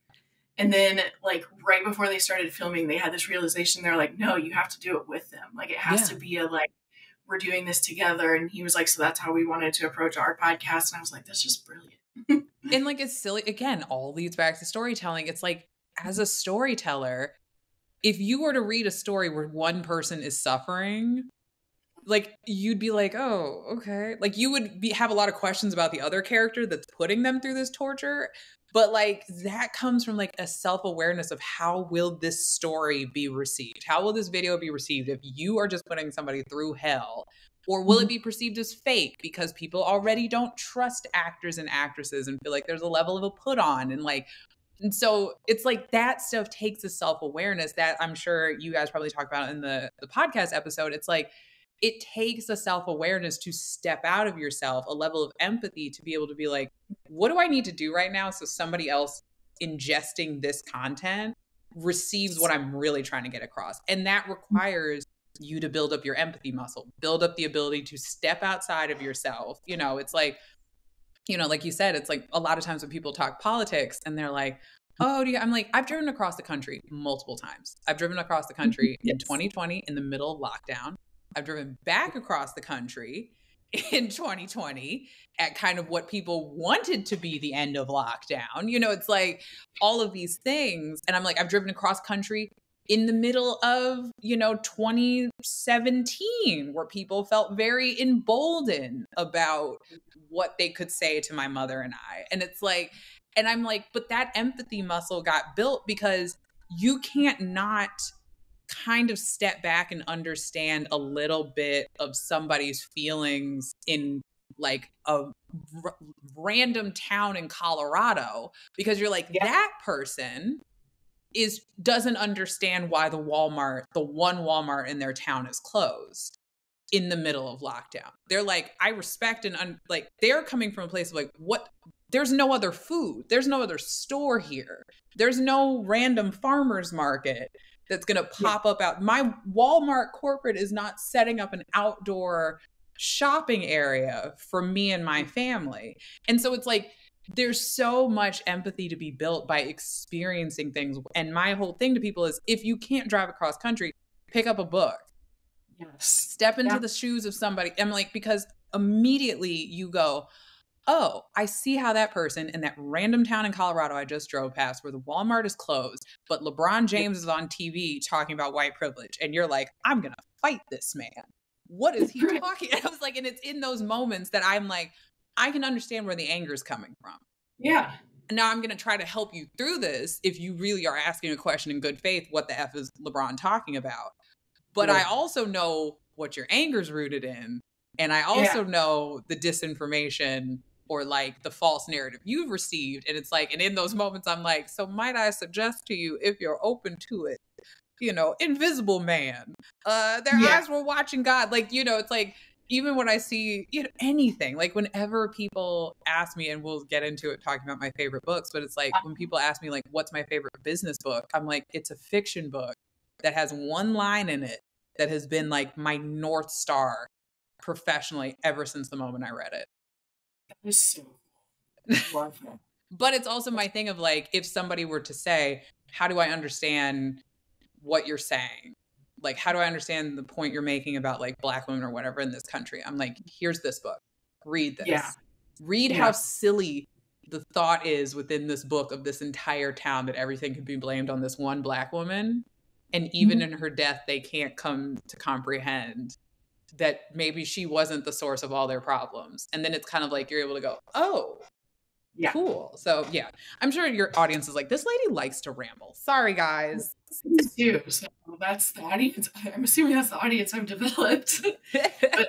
And then like right before they started filming they had this realization they're like no you have to do it with them. Like it has yeah. to be a like we're doing this together. And he was like, so that's how we wanted to approach our podcast. And I was like, that's just brilliant. and like, it's silly. Again, all leads back to storytelling. It's like, as a storyteller, if you were to read a story where one person is suffering, like you'd be like, oh, okay. Like you would be have a lot of questions about the other character that's putting them through this torture but like that comes from like a self-awareness of how will this story be received? How will this video be received if you are just putting somebody through hell? Or will it mm-hmm. be perceived as fake because people already don't trust actors and actresses and feel like there's a level of a put on and like and so it's like that stuff takes a self-awareness that i'm sure you guys probably talk about in the the podcast episode. It's like it takes a self awareness to step out of yourself, a level of empathy to be able to be like, what do I need to do right now so somebody else ingesting this content receives what I'm really trying to get across? And that mm. requires you to build up your empathy muscle, build up the ability to step outside of yourself. You know, it's like, you know, like you said, it's like a lot of times when people talk politics and they're like, Oh, do you, I'm like, I've driven across the country multiple times. I've driven across the mm-hmm. country yes. in 2020 in the middle of lockdown. I've driven back across the country in 2020 at kind of what people wanted to be the end of lockdown. You know, it's like all of these things. And I'm like, I've driven across country in the middle of, you know, 2017, where people felt very emboldened about what they could say to my mother and I. And it's like, and I'm like, but that empathy muscle got built because you can't not kind of step back and understand a little bit of somebody's feelings in like a r- random town in Colorado because you're like yeah. that person is doesn't understand why the Walmart, the one Walmart in their town is closed in the middle of lockdown. They're like I respect and un- like they're coming from a place of like what there's no other food. There's no other store here. There's no random farmers market that's going to pop yeah. up out. My Walmart corporate is not setting up an outdoor shopping area for me and my mm. family. And so it's like there's so much empathy to be built by experiencing things. And my whole thing to people is if you can't drive across country, pick up a book. Yes. Step into yeah. the shoes of somebody. I'm like, because immediately you go, oh, I see how that person in that random town in Colorado I just drove past where the Walmart is closed, but LeBron James is on TV talking about white privilege. And you're like, I'm going to fight this man. What is he talking? I was like, and it's in those moments that I'm like, I can understand where the anger is coming from. Yeah. now I'm going to try to help you through this if you really are asking a question in good faith what the f is LeBron talking about. But I also know what your anger's rooted in and I also yeah. know the disinformation or like the false narrative you've received and it's like and in those moments I'm like so might I suggest to you if you're open to it you know invisible man uh their yeah. eyes were watching God like you know it's like even when I see you know anything, like whenever people ask me, and we'll get into it talking about my favorite books, but it's like when people ask me like, "What's my favorite business book?" I'm like, it's a fiction book that has one line in it that has been like my north star professionally ever since the moment I read it. So wonderful. but it's also my thing of like, if somebody were to say, "How do I understand what you're saying?" like how do i understand the point you're making about like black women or whatever in this country i'm like here's this book read this yeah. read yeah. how silly the thought is within this book of this entire town that everything could be blamed on this one black woman and even mm-hmm. in her death they can't come to comprehend that maybe she wasn't the source of all their problems and then it's kind of like you're able to go oh yeah. Cool. So yeah, I'm sure your audience is like, this lady likes to ramble. Sorry, guys. Do so that's the audience. I'm assuming that's the audience I've developed. but um,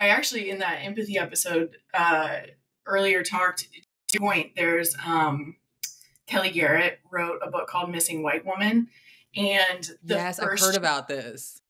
I actually, in that empathy episode uh, earlier, talked to point. There's um, Kellye Garrett wrote a book called Missing White Woman, and yes, I've heard about this.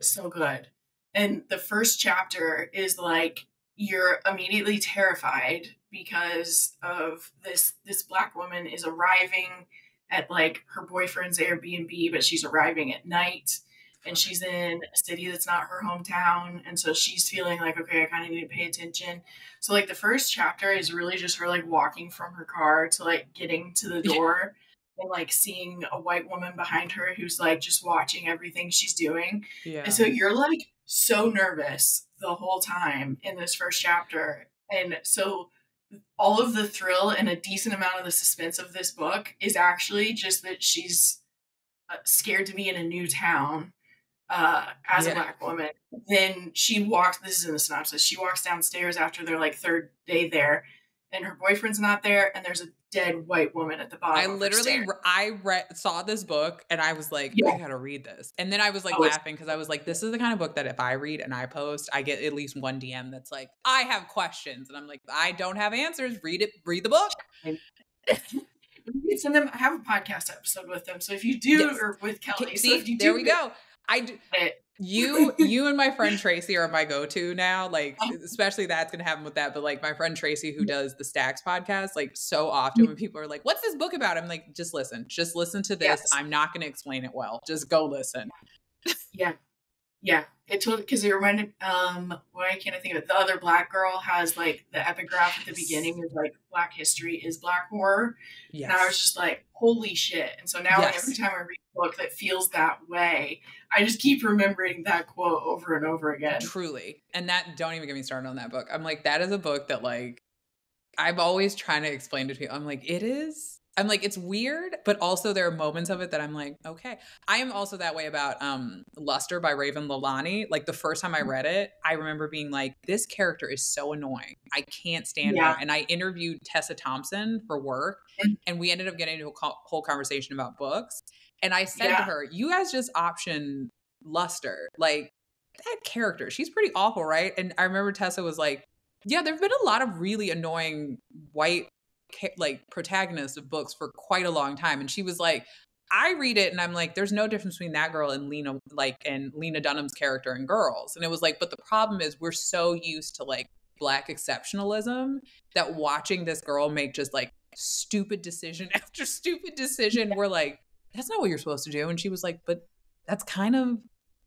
So good. And the first chapter is like you're immediately terrified because of this this black woman is arriving at like her boyfriend's Airbnb, but she's arriving at night and she's in a city that's not her hometown. And so she's feeling like, okay, I kind of need to pay attention. So, like, the first chapter is really just her like walking from her car to like getting to the door and like seeing a white woman behind her who's like just watching everything she's doing. Yeah. And so you're like so nervous the whole time in this first chapter. And so all of the thrill and a decent amount of the suspense of this book is actually just that she's uh, scared to be in a new town uh, as yeah. a black woman. Then she walks. This is in the synopsis. She walks downstairs after their like third day there, and her boyfriend's not there, and there's a dead white woman at the bottom. I literally, I read, saw this book and I was like, yeah. I gotta read this. And then I was like oh, laughing because I was like, this is the kind of book that if I read and I post, I get at least one DM that's like, I have questions, and I'm like, I don't have answers. Read it. Read the book. Send them. I have a podcast episode with them. So if you do, yes. or with Kellye, See, so there we go. I do. You you and my friend tracy are my go-to now like especially that's gonna happen with that but like my friend tracy who does the stacks podcast like so often when people are like what's this book about? I'm like just listen just listen to this yes. i'm not gonna explain it well just go listen. Yeah yeah, it told because it reminded um why can't I think of it? The other black girl has like the epigraph at the beginning is like Black history is black horror. Yes. And I was just like, holy shit. And so now yes. every time I read a book that feels that way, I just keep remembering that quote over and over again. Truly. And that don't even get me started on that book. I'm like, that is a book that like I'm always trying to explain to people. I'm like, it is I'm like, it's weird, but also there are moments of it that I'm like, okay. I am also that way about um Luster by Raven Leilani. Like the first time I mm. read it, I remember being like, this character is so annoying. I can't stand yeah. her. And I interviewed Tessa Thompson for work, mm. and we ended up getting into a whole conversation about books. And I said yeah. to her, you guys just option Luster. Like that character, she's pretty awful, right? And I remember Tessa was like, yeah, there have been a lot of really annoying white like protagonist of books for quite a long time and she was like I read it and I'm like, there's no difference between that girl and Lena, like, and Lena Dunham's character and Girls. And it was like, but the problem is we're so used to like black exceptionalism that watching this girl make just like stupid decision after stupid decision, we're like, that's not what you're supposed to do. And she was like, but that's kind of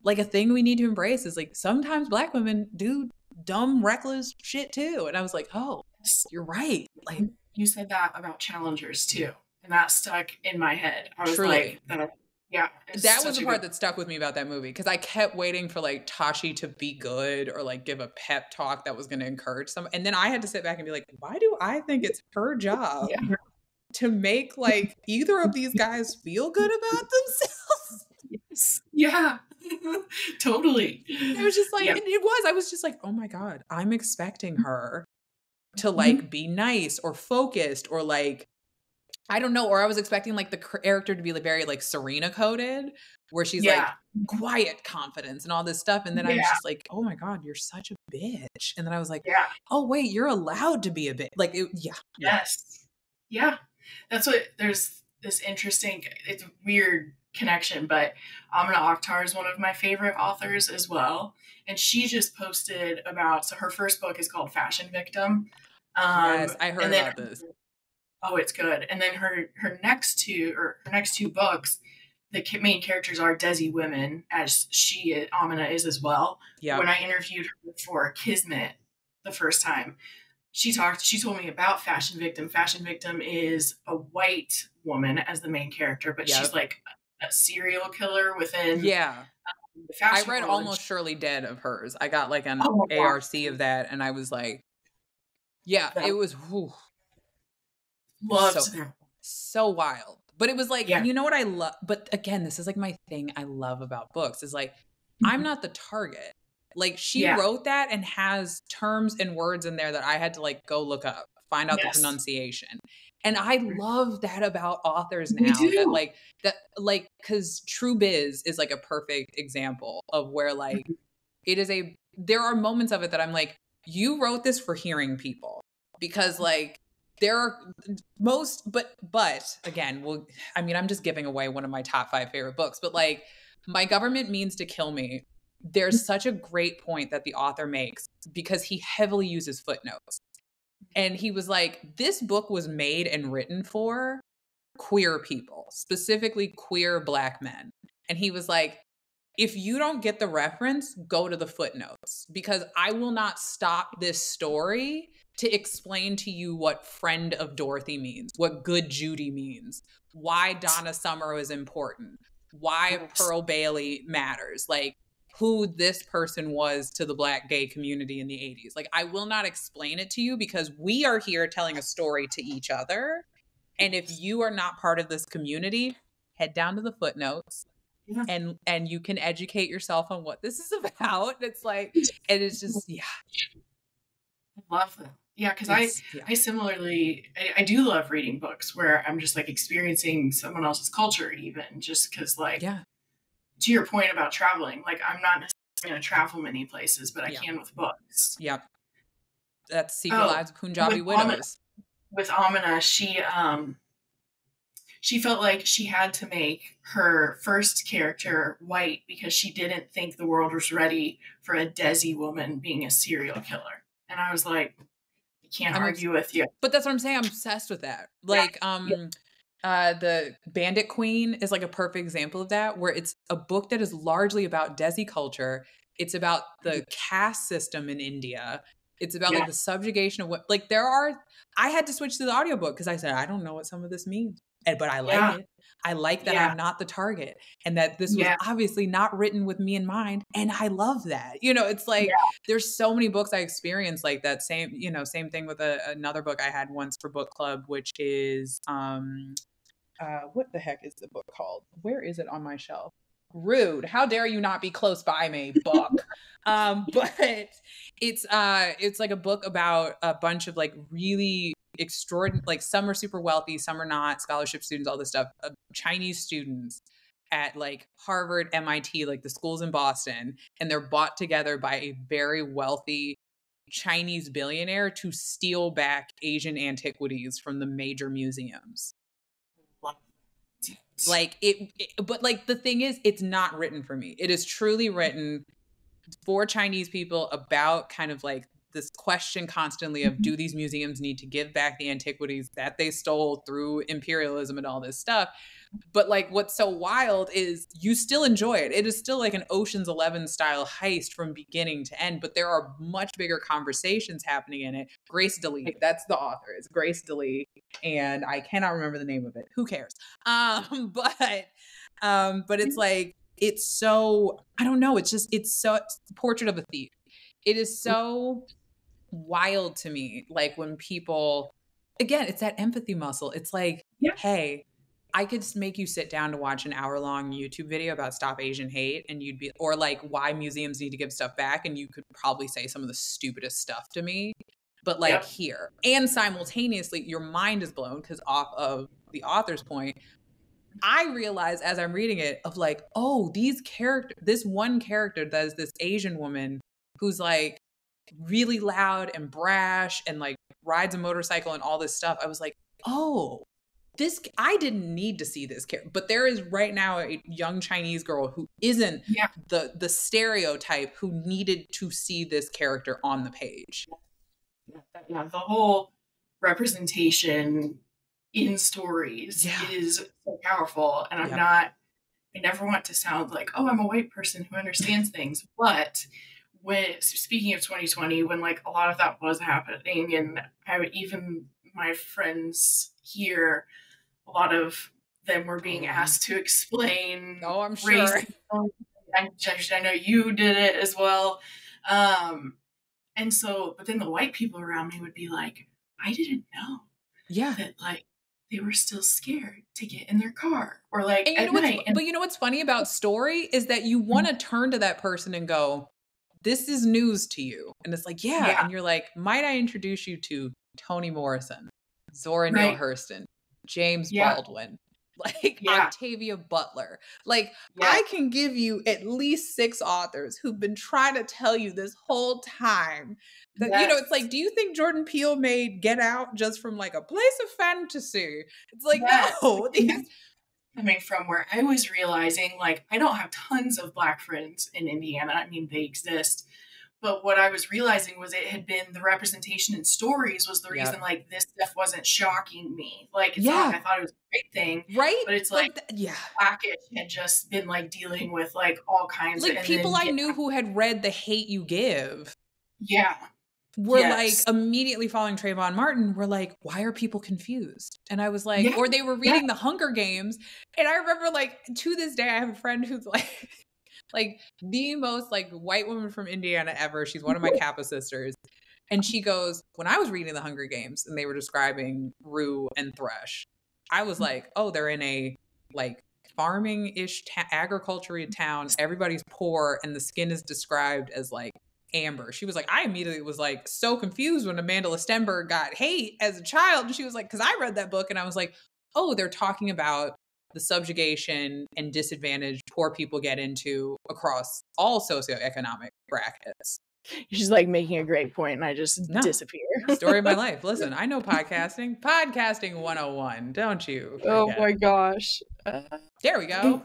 like a thing we need to embrace is like sometimes black women do dumb, reckless shit too. And I was like, oh, you're right. Like, you said that about challengers too, and that stuck in my head. I was Truly. like, yeah, that was the part good- that stuck with me about that movie because I kept waiting for like Tashi to be good or like give a pep talk that was going to encourage some, and then I had to sit back and be like, why do I think it's her job? Yeah. To make like either of these guys feel good about themselves. Yes. Yeah. totally. It was just like, yeah. it was. I was just like, oh my God, I'm expecting her to mm-hmm. like mm-hmm. be nice or focused or like I don't know, or I was expecting like the character to be like very like Serena coded, where she's yeah. like quiet confidence and all this stuff. And then yeah. I was just like, oh my God, you're such a bitch. And then I was like, yeah. oh wait, you're allowed to be a bitch. Like, it, yeah. Yes. Yeah. That's what there's this interesting, it's weird connection, but Amina Akhtar is one of my favorite authors as well. And she just posted about, so her first book is called Fashion Victim. Um, yes, I heard about this. Oh, it's good. And then her her next two or her next two books, the main characters are Desi women, as she Amina is as well. Yeah. When I interviewed her for Kismet the first time, she talked. She told me about Fashion Victim. Fashion Victim is a white woman as the main character, but yep. she's like a serial killer within. Yeah. Um, I read almost Surely Dead of hers. I got like an oh, ARC of that, and I was like, yeah, it was. Whew, Loved so, so wild. But it was like, yeah. you know what I love? But again, this is like my thing I love about books is like, mm-hmm. I'm not the target. Like she yeah. wrote that and has terms and words in there that I had to like go look up, find out yes. the pronunciation. And I love that about authors now. That like that like cuz True Biz is like a perfect example of where like mm-hmm. it is a there are moments of it that I'm like you wrote this for hearing people because mm-hmm. like there are most but but again well i mean i'm just giving away one of my top five favorite books but like my government means to kill me there's such a great point that the author makes because he heavily uses footnotes. And he was like this book was made and written for queer people specifically queer black men. And he was like if you don't get the reference, go to the footnotes because I will not stop this story to explain to you what friend of Dorothy means, what good Judy means, why Donna Summer is important, why Pearl Bailey matters, like who this person was to the black gay community in the 80s. Like I will not explain it to you because we are here telling a story to each other. And if you are not part of this community, head down to the footnotes. Yeah. and and you can educate yourself on what this is about. It's like it is just yeah. I love that. Yeah, because I yeah. I similarly I, I, do love reading books where I'm just like experiencing someone else's culture, even just because like yeah. To your point about traveling, like I'm not necessarily going to travel many places, but I yeah. can with books. Yep. That's Secret oh, Lives of Punjabi with Widows. Amina, with Amina, she um she felt like she had to make her first character white because she didn't think the world was ready for a Desi woman being a serial killer. And I was like, I can't I'm argue with you. But that's what I'm saying. I'm obsessed with that. Like, yeah. um, yeah. Uh, the Bandit Queen is like a perfect example of that, where it's a book that is largely about Desi culture. It's about the mm-hmm. caste system in India. It's about yeah. like the subjugation of what, like, there are. I had to switch to the audiobook because I said, I don't know what some of this means, and, but I like it. I like that yeah. I'm not the target and that this was yeah. obviously not written with me in mind. And I love that. You know, it's like yeah. there's so many books I experienced like that same, you know, same thing with a, another book I had once for book club, which is um uh what the heck is the book called? Where is it on my shelf? Rude. How dare you not be close by me, book. um, but it's uh it's like a book about a bunch of like really extraordinary like some are super wealthy some are not scholarship students all this stuff uh, chinese students at like harvard mit like the schools in boston and they're bought together by a very wealthy chinese billionaire to steal back asian antiquities from the major museums like it, it but like the thing is it's not written for me. It is truly written for chinese people about kind of like this question constantly of do mm-hmm. these museums need to give back the antiquities that they stole through imperialism and all this stuff? But like what's so wild is you still enjoy it. It is still like an oceans 11 style heist from beginning to end but there are much bigger conversations happening in it. Grace D. Li that's the author it's grace D. Li and i cannot remember the name of it. Who cares? Um but um but it's like it's so i don't know it's just it's so it's portrait of a thief it is mm. so wild to me like when people again it's that empathy muscle. It's like yeah. hey i could make you sit down to watch an hour long youtube video about stop asian hate and you'd be or like why museums need to give stuff back and you could probably say some of the stupidest stuff to me. But like here. And simultaneously your mind is blown because off of the author's point, I realize as I'm reading it of like, oh, these character, this one character that is this Asian woman who's like really loud and brash and like rides a motorcycle and all this stuff. I was like, oh, this I didn't need to see this character, but there is right now a young Chinese girl who isn't Yeah. the the stereotype who needed to see this character on the page. yeah, the whole representation in stories Yeah. is so powerful. And I'm Yeah. not, I never want to sound like, oh, I'm a white person who understands things. But when, speaking of 2020, when like a lot of that was happening, and I would even my friends here, a lot of them were being asked to explain Oh, I'm sure. racism. I, I know you did it as well. Um, and so, but then the white people around me would be like, I didn't know Yeah. that like they were still scared to get in their car or like And you at know what's, night. And but you know what's funny about story is that you want to turn to that person and go, "This is news to you," and it's like, "Yeah,", Yeah. and you're like, "Might I introduce you to Toni Morrison, Zora Neale Right. Hurston, James Yeah. Baldwin, like Yeah. Octavia Butler. Like Yeah. I can give you at least six authors who've been trying to tell you this whole time that you know, it's like, do you think Jordan Peele made Get Out just from like a place of fantasy? It's like, Yes. no, these Yes. Coming from where I was realizing like I don't have tons of black friends in Indiana. I mean, they exist. But what I was realizing was it had been the representation in stories was the reason like this stuff wasn't shocking me. Like it's Yeah. not like I thought it was a great thing, right? but it's like th- yeah. Blackish had just been like dealing with like all kinds of Like and people I yeah, knew who had read The Hate You Give Yeah. Were Yes. like immediately following Trayvon Martin were like, why are people confused? And I was like, Yeah. or they were reading The Hunger Games. And I remember like to this day, I have a friend who's like, like the most like white woman from Indiana ever. She's one of my Kappa sisters. And she goes, when I was reading The Hunger Games and they were describing Rue and Thresh, I was mm. like, oh, they're in a like farming ish ta- agriculture town. Everybody's poor, and the skin is described as like amber. She was like, I immediately was like so confused when Amandla Stenberg got hate as a child. And she was like, because I read that book and I was like, oh, they're talking about the subjugation and disadvantage poor people get into across all socioeconomic brackets. She's like making a great point, and I just No. disappear. Story of my life. Listen, I know podcasting. Podcasting 101, don't you? Oh forget. my gosh. Uh, There we go.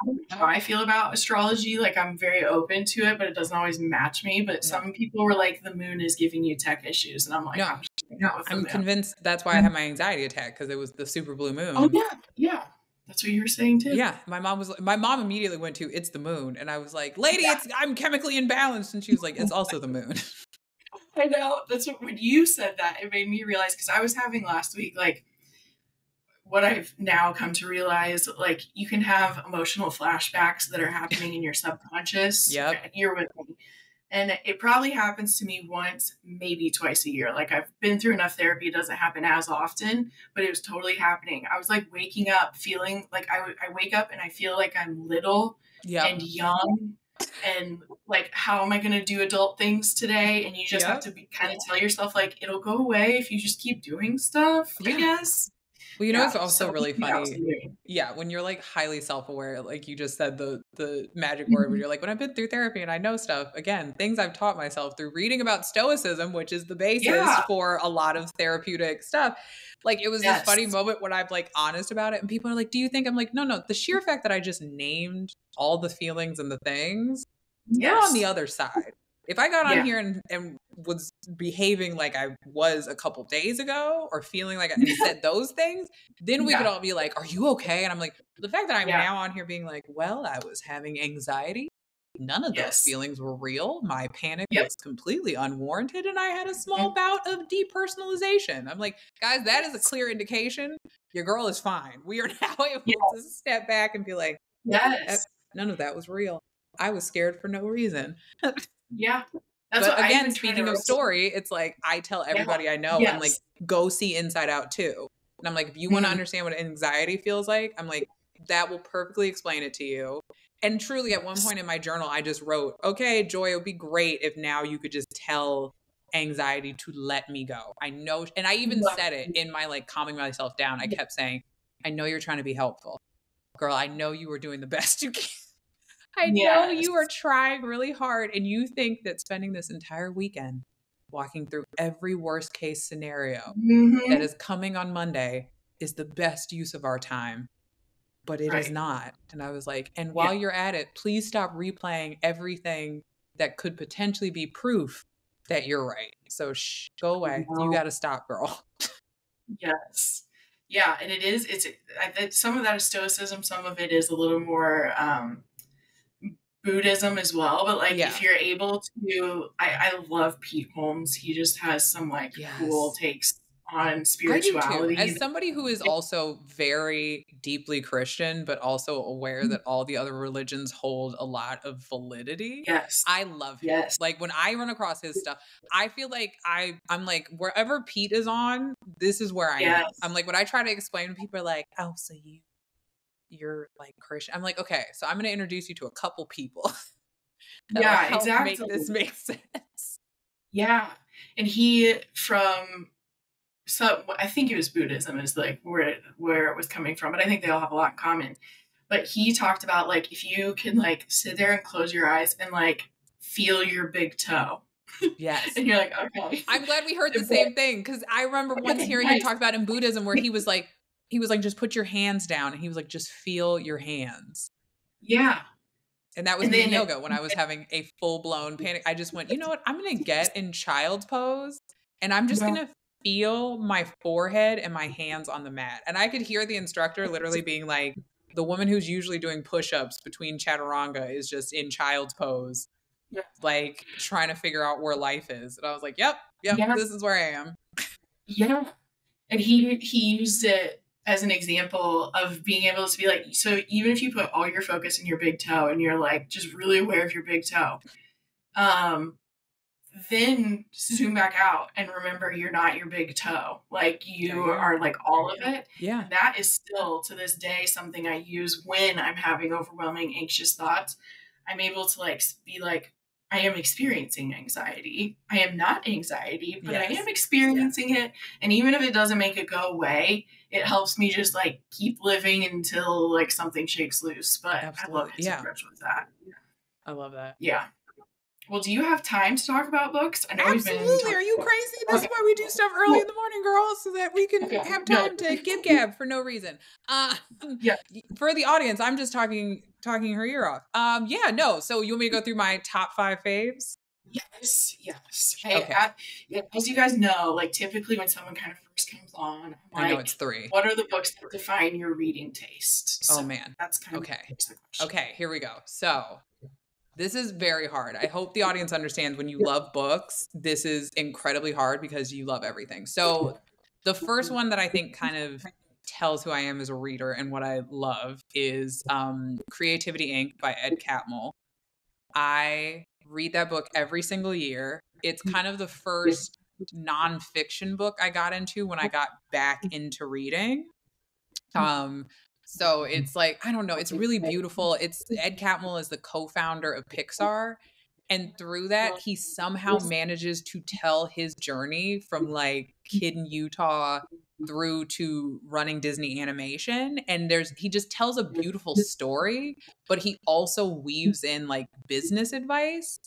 I mean, I don't know how I feel about astrology. Like I'm very open to it, but it doesn't always match me. But some people were like, the moon is giving you tech issues, and I'm like, No. I'm hanging I'm now. convinced that's why I had my anxiety attack because it was the super blue moon. Oh yeah, yeah. That's what you were saying too. Yeah, my mom was. My mom immediately went to "It's the moon," and I was like, "Lady, Yeah. it's I'm chemically imbalanced," and she was like, "It's also the moon." I know. That's what when you said that, it made me realize because I was having last week like what I've now come to realize, like you can have emotional flashbacks that are happening in your subconscious. Yep. You're with me. And it probably happens to me once, maybe twice a year. Like I've been through enough therapy, it doesn't happen as often, but it was totally happening. I was like waking up feeling like I, I wake up and I feel like I'm little yeah, and young and like how am i going to do adult things today and you just Yeah. have to be kind of tell yourself like it'll go away if you just keep doing stuff Yeah. i guess well, you know, Yeah, it's also so really yeah, funny. Yeah, when you're like highly self-aware, like you just said the the magic word, Mm-hmm. where you're like, when I've been through therapy and I know stuff. Again, things I've taught myself through reading about Stoicism, which is the basis Yeah. for a lot of therapeutic stuff. Like it was Yes. this funny moment when I'm like honest about it, and people are like, "Do you think?" I'm like, "No, no." The sheer fact that I just named all the feelings and the things, you're on the other side. If I got on Yeah. here and, and was behaving like I was a couple days ago or feeling like I said those things, then we could all be like, Are you okay? And I'm like, the fact that I'm Yeah. now on here being like, Well, I was having anxiety. None of those feelings were real. My panic Yep. was completely unwarranted, and I had a small Mhm. bout of depersonalization. I'm like, guys, that is a clear indication your girl is fine. We are now able to step back and be like, yes none of that was real. I was scared for no reason. yeah that's but again, speaking of story, it's like I tell everybody I know, I'm like, go see Inside Out too. And I'm like, if you want to understand what anxiety feels like, I'm like, that will perfectly explain it to you. And truly, at one point in my journal, I just wrote, okay, Joy, it would be great if now you could just tell anxiety to let me go. I know, and I even said it in my like calming myself down. I kept saying, I know you're trying to be helpful. Girl, I know you were doing the best you can. I know you are trying really hard and you think that spending this entire weekend walking through every worst case scenario Mhm. that is coming on Monday is the best use of our time. But it is Right. not. And I was like, and while Yeah. you're at it, please stop replaying everything that could potentially be proof that you're right. So shh, go away. You got to stop, girl. Yes. Yeah, and it is. It's I, some of that is stoicism. Some of it is a little more um, Buddhism as well. But like, Yeah. if you're able to, I, I love Pete Holmes. He just has some like cool takes on I do too. spirituality. As somebody who is also very deeply Christian, but also aware Mm. that all the other religions hold a lot of validity. yes. I love him. Yes. Like when I run across his stuff, I feel like I I'm like wherever Pete is on, this is where I am. I'm like when I try to explain, people are like, "Oh, so you you're like Christian." I'm like, "Okay, so I'm going to introduce you to a couple people." Yeah, exactly. Make this make sense. Yeah, and he from so I think it was Buddhism is like where it, where it was coming from, but I think they all have a lot in common. But he talked about like if you can like sit there and close your eyes and like feel your big toe, Yes. and you're like, okay, I'm glad we heard the same thing because I remember once hearing him talk about in Buddhism where he was like, he was like, just put your hands down, and he was like, just feel your hands. yeah, And that was And me in yoga when I was having a full blown panic. I just went, you know what? I'm gonna get in child's pose, and I'm just Yeah. gonna feel my forehead and my hands on the mat. And I could hear the instructor literally being like, the woman who's usually doing push-ups between chaturanga is just in child's pose. Yeah. Like trying to figure out where life is. And I was like, yep, yep, Yeah. this is where I am. yeah, and he he used it as an example of being able to be like, so even if you put all your focus in your big toe and you're like just really aware of your big toe, um, then zoom back out and remember you're not your big toe. Like you are like all of it. Yeah. That is still to this day something I use when I'm having overwhelming anxious thoughts. I'm able to like be like, I am experiencing anxiety. I am not anxiety, but I am experiencing it. And even if it doesn't make it go away, it helps me just like keep living until like something shakes loose. But I love Absolutely, his yeah. with that. I love that. Yeah. Well, do you have time to talk about books? I know Absolutely. Are you crazy? This is why we do stuff early in the morning, girls, so that we can Okay. have No. time to give gab for no reason. Uh, Yeah. For the audience, I'm just talking talking her ear off. Um, yeah, no. So you want me to go through my top five faves? Yes, yes. Hey, Okay. I- yeah, as you guys know, like typically when someone kind of first comes on, I'm I know it's three. what are the books that define your reading taste? Oh man. that's kind of Okay. Okay, here we go. So this is very hard. I hope the audience understands when you love books, this is incredibly hard because you love everything. So the first one that I think kind of tells who I am as a reader and what I love is um, Creativity Inc. by Ed Catmull. I read that book every single year. It's kind of the first nonfiction book I got into when I got back into reading. Um, so it's like, I don't know, it's really beautiful. It's Ed Catmull is the co-founder of Pixar. And through that, he somehow manages to tell his journey from like kid in Utah through to running Disney animation. And there's he just tells a beautiful story, but he also weaves in like business advice.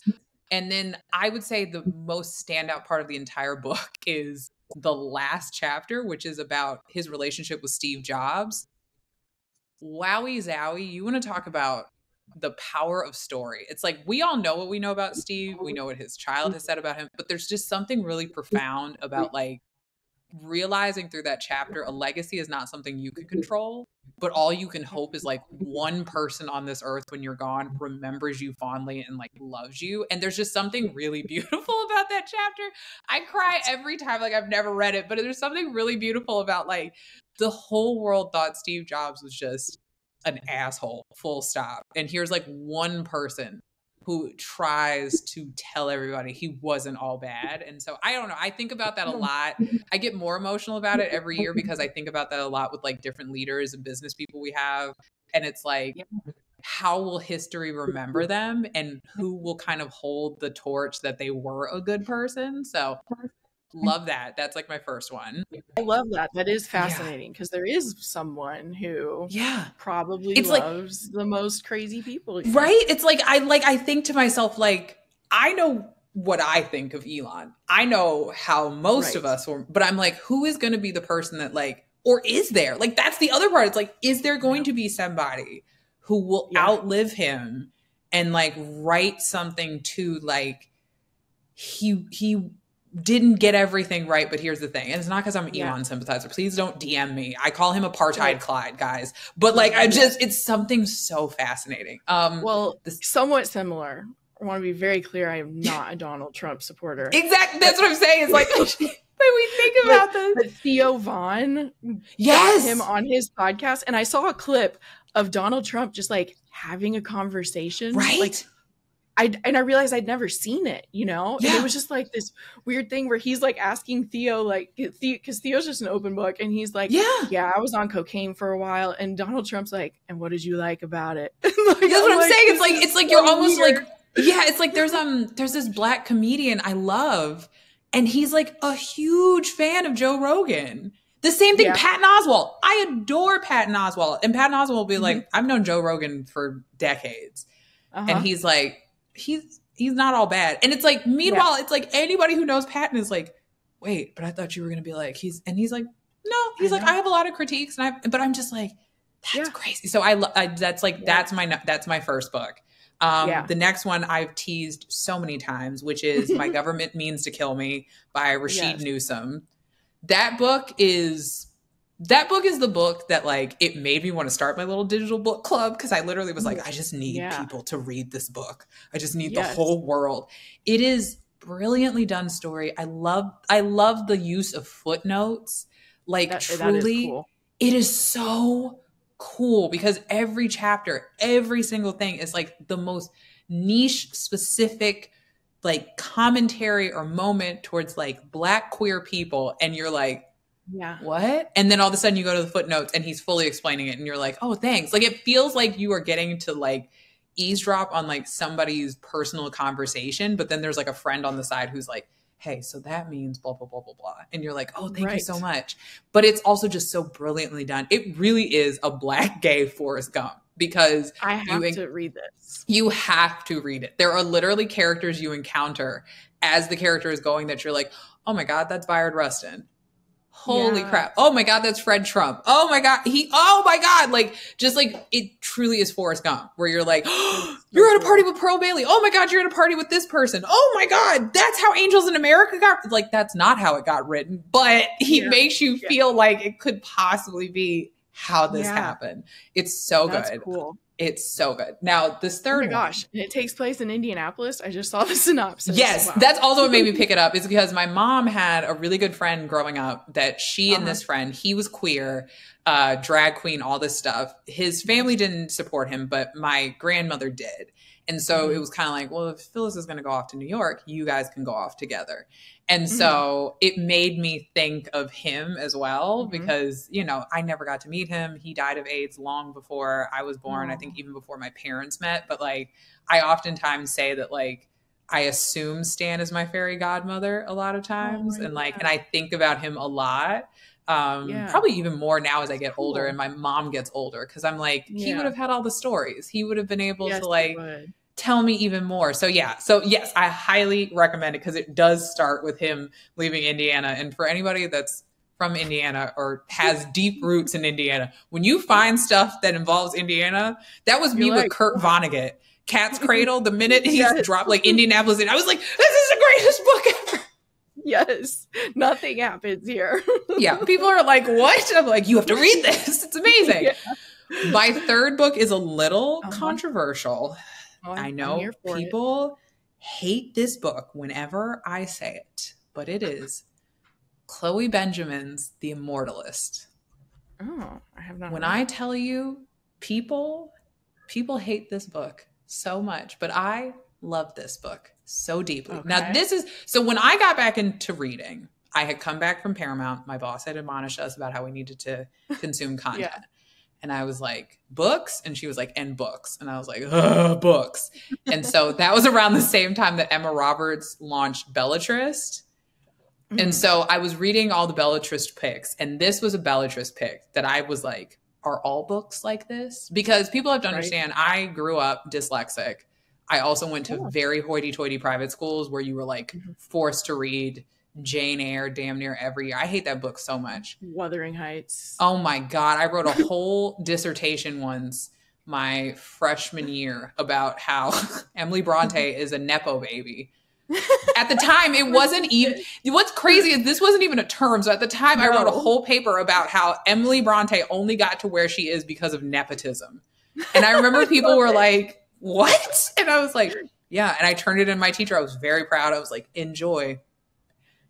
And then I would say the most standout part of the entire book is the last chapter, which is about his relationship with Steve Jobs. Wowie zowie, you want to talk about the power of story. It's like we all know what we know about Steve, we know what his child has said about him, but there's just something really profound about like realizing through that chapter a legacy is not something you can control, but all you can mm-hmm. hope is like one person on this earth when you're gone remembers you fondly and like loves you. And there's just something really beautiful about that chapter. I cry every time, like I've never read it, but there's something really beautiful about like the whole world thought Steve Jobs was just an asshole, full stop. And here's like one person who tries to tell everybody he wasn't all bad. And so I don't know. I think about that a lot. I get more emotional about it every year because I think about that a lot with like different leaders and business people we have. And it's like, how will history remember them and who will kind of hold the torch that they were a good person? So love that. That's like my first one. I love that. That is fascinating because there is someone who Yeah. probably It's like- loves the most crazy people. Right? It's like I like I think to myself like I know what I think of Elon. I know how most of us were, but I'm like who is going to be the person that like or is there? Like that's the other part. It's like is there going to be somebody who will Yeah. outlive him and like write something to like he he didn't get everything right, but here's the thing. And it's not because I'm an Yeah. Elon sympathizer. Please don't DM me. I call him apartheid. Clyde, guys. But like I just it's something so fascinating. Um Well, This- somewhat similar. I want to be very clear. I am not a Donald Trump supporter. Exactly. That's what I'm saying. It's like when we think about this. But Theo Von Yes. him on his podcast, and I saw a clip of Donald Trump just like having a conversation, right? Like I and I realized I'd never seen it, you know. And it was just like this weird thing where he's like asking Theo, like, because Theo's just an open book, and he's like, yeah. "Yeah, I was on cocaine for a while," and Donald Trump's like, "And what did you like about it?" Like, That's what I'm saying. It's like it's like so you're almost weird. like yeah, it's like there's um there's this black comedian I love, and he's like a huge fan of Joe Rogan. The same thing, Yeah. Patton Oswalt. I adore Patton Oswalt, and Patton Oswalt will be Mm-hmm. like, I've known Joe Rogan for decades, Uh-huh. and he's like, he's he's not all bad. And it's like, meanwhile, it's like anybody who knows Patton is like, wait, but I thought you were gonna be like, he's and he's like, no, he's I like, know. I have a lot of critiques, and I, but I'm just like, that's Yeah. crazy. So I, I that's like Yeah. that's my that's my first book. Um, Yeah. The next one I've teased so many times, which is My Government Means to Kill Me by Rasheed Yes. Newson. That book is that book is the book that like it made me want to start my little digital book club because I literally was like, mm. I just need Yeah. people to read this book. I just need Yes. the whole world. It is brilliantly done story. I love I love the use of footnotes. Like That- that is truly cool. it is so cool because every chapter, every single thing is like the most niche specific like commentary or moment towards like black queer people and you're like Yeah. what and then all of a sudden you go to the footnotes and he's fully explaining it and you're like oh thanks like it feels like you are getting to like eavesdrop on like somebody's personal conversation but then there's like a friend on the side who's like hey so that means blah blah blah blah blah and you're like oh thank you so much but it's also just so brilliantly done it really is a black gay forrest gump because I have You- to read this. you have to read it. There are literally characters you encounter as the character is going that you're like, oh my God, that's Bayard Rustin. Holy Yeah. crap. Oh my God, that's Fred Trump. Oh my God. He, oh my God. Like, just like it truly is Forrest Gump, where you're like, you're at a party with Pearl Bailey. Oh my God, you're at a party with this person. Oh my God, that's how Angels in America got. Like, that's not how it got written, but he Yeah. makes you Yeah. feel like it could possibly be how this happened. It's so That's good. cool. It's so good. Now, this Oh third my one- gosh. And it takes place in Indianapolis. I just saw the synopsis. Yes, Wow. that's also what made me pick it up. Is because my mom had a really good friend growing up that she and Uh-huh. this friend, he was queer, uh, drag queen, all this stuff. His family didn't support him, but my grandmother did. And so Mhm. it was kind of like, well, if Phyllis is going to go off to New York, you guys can go off together. And Mm-hmm. so it made me think of him as well Mhm. because, you know, I never got to meet him. He died of AIDS long before I was born. I think even before my parents met. But like, I oftentimes say that, like, I assume Stan is my fairy godmother a lot of times. my and like, God. and I think about him a lot. Um, Yeah. probably even more now as I get older Cool. and my mom gets older because I'm like, he would have had all the stories. He would have been able Yes, to like tell me even more. So yeah, so yes, I highly recommend it because it does start with him leaving Indiana. And for anybody that's from Indiana or has deep roots in Indiana, when you find stuff that involves Indiana, that was me You're with like, Kurt Vonnegut. Cat's Cradle, the minute he Yes. dropped like Indianapolis in, I was like, this is the greatest book ever. Yes. Nothing happens here. Yeah. People are like, what? I'm like, you have to read this. It's amazing. Yeah. My third book is a little Uh-huh. controversial. Oh, I know for it. people hate this book whenever I say it, but it is Chloe Benjamin's The Immortalist. Oh, I have not. When I tell you people people hate this book so much, but I love this book so deeply. Now this is so when I got back into reading, I had come back from Paramount. My boss had admonished us about how we needed to consume content. And I was like, books? And she was like, and books. And I was like, Ugh, books. And so that was around the same time that Emma Roberts launched Belletrist. Mm-hmm. And so I was reading all the Belletrist picks, and this was a Belletrist pick that I was like, are all books like this? Because people have to Right. understand, I grew up dyslexic. I also went to Yeah. very hoity toity private schools where you were like Mhm. forced to read Jane Eyre damn near every year. I hate that book so much. Wuthering Heights. Oh my God. I wrote a whole dissertation once my freshman year about how Emily Bronte is a Nepo baby. At the time, it wasn't even. What's crazy is this wasn't even a term. So at the time, I wrote a whole paper about how Emily Bronte only got to where she is because of nepotism. And I remember people were like, "What?" And I was like, "Yeah." And I turned it in my teacher. I was very proud. I was like, "Enjoy."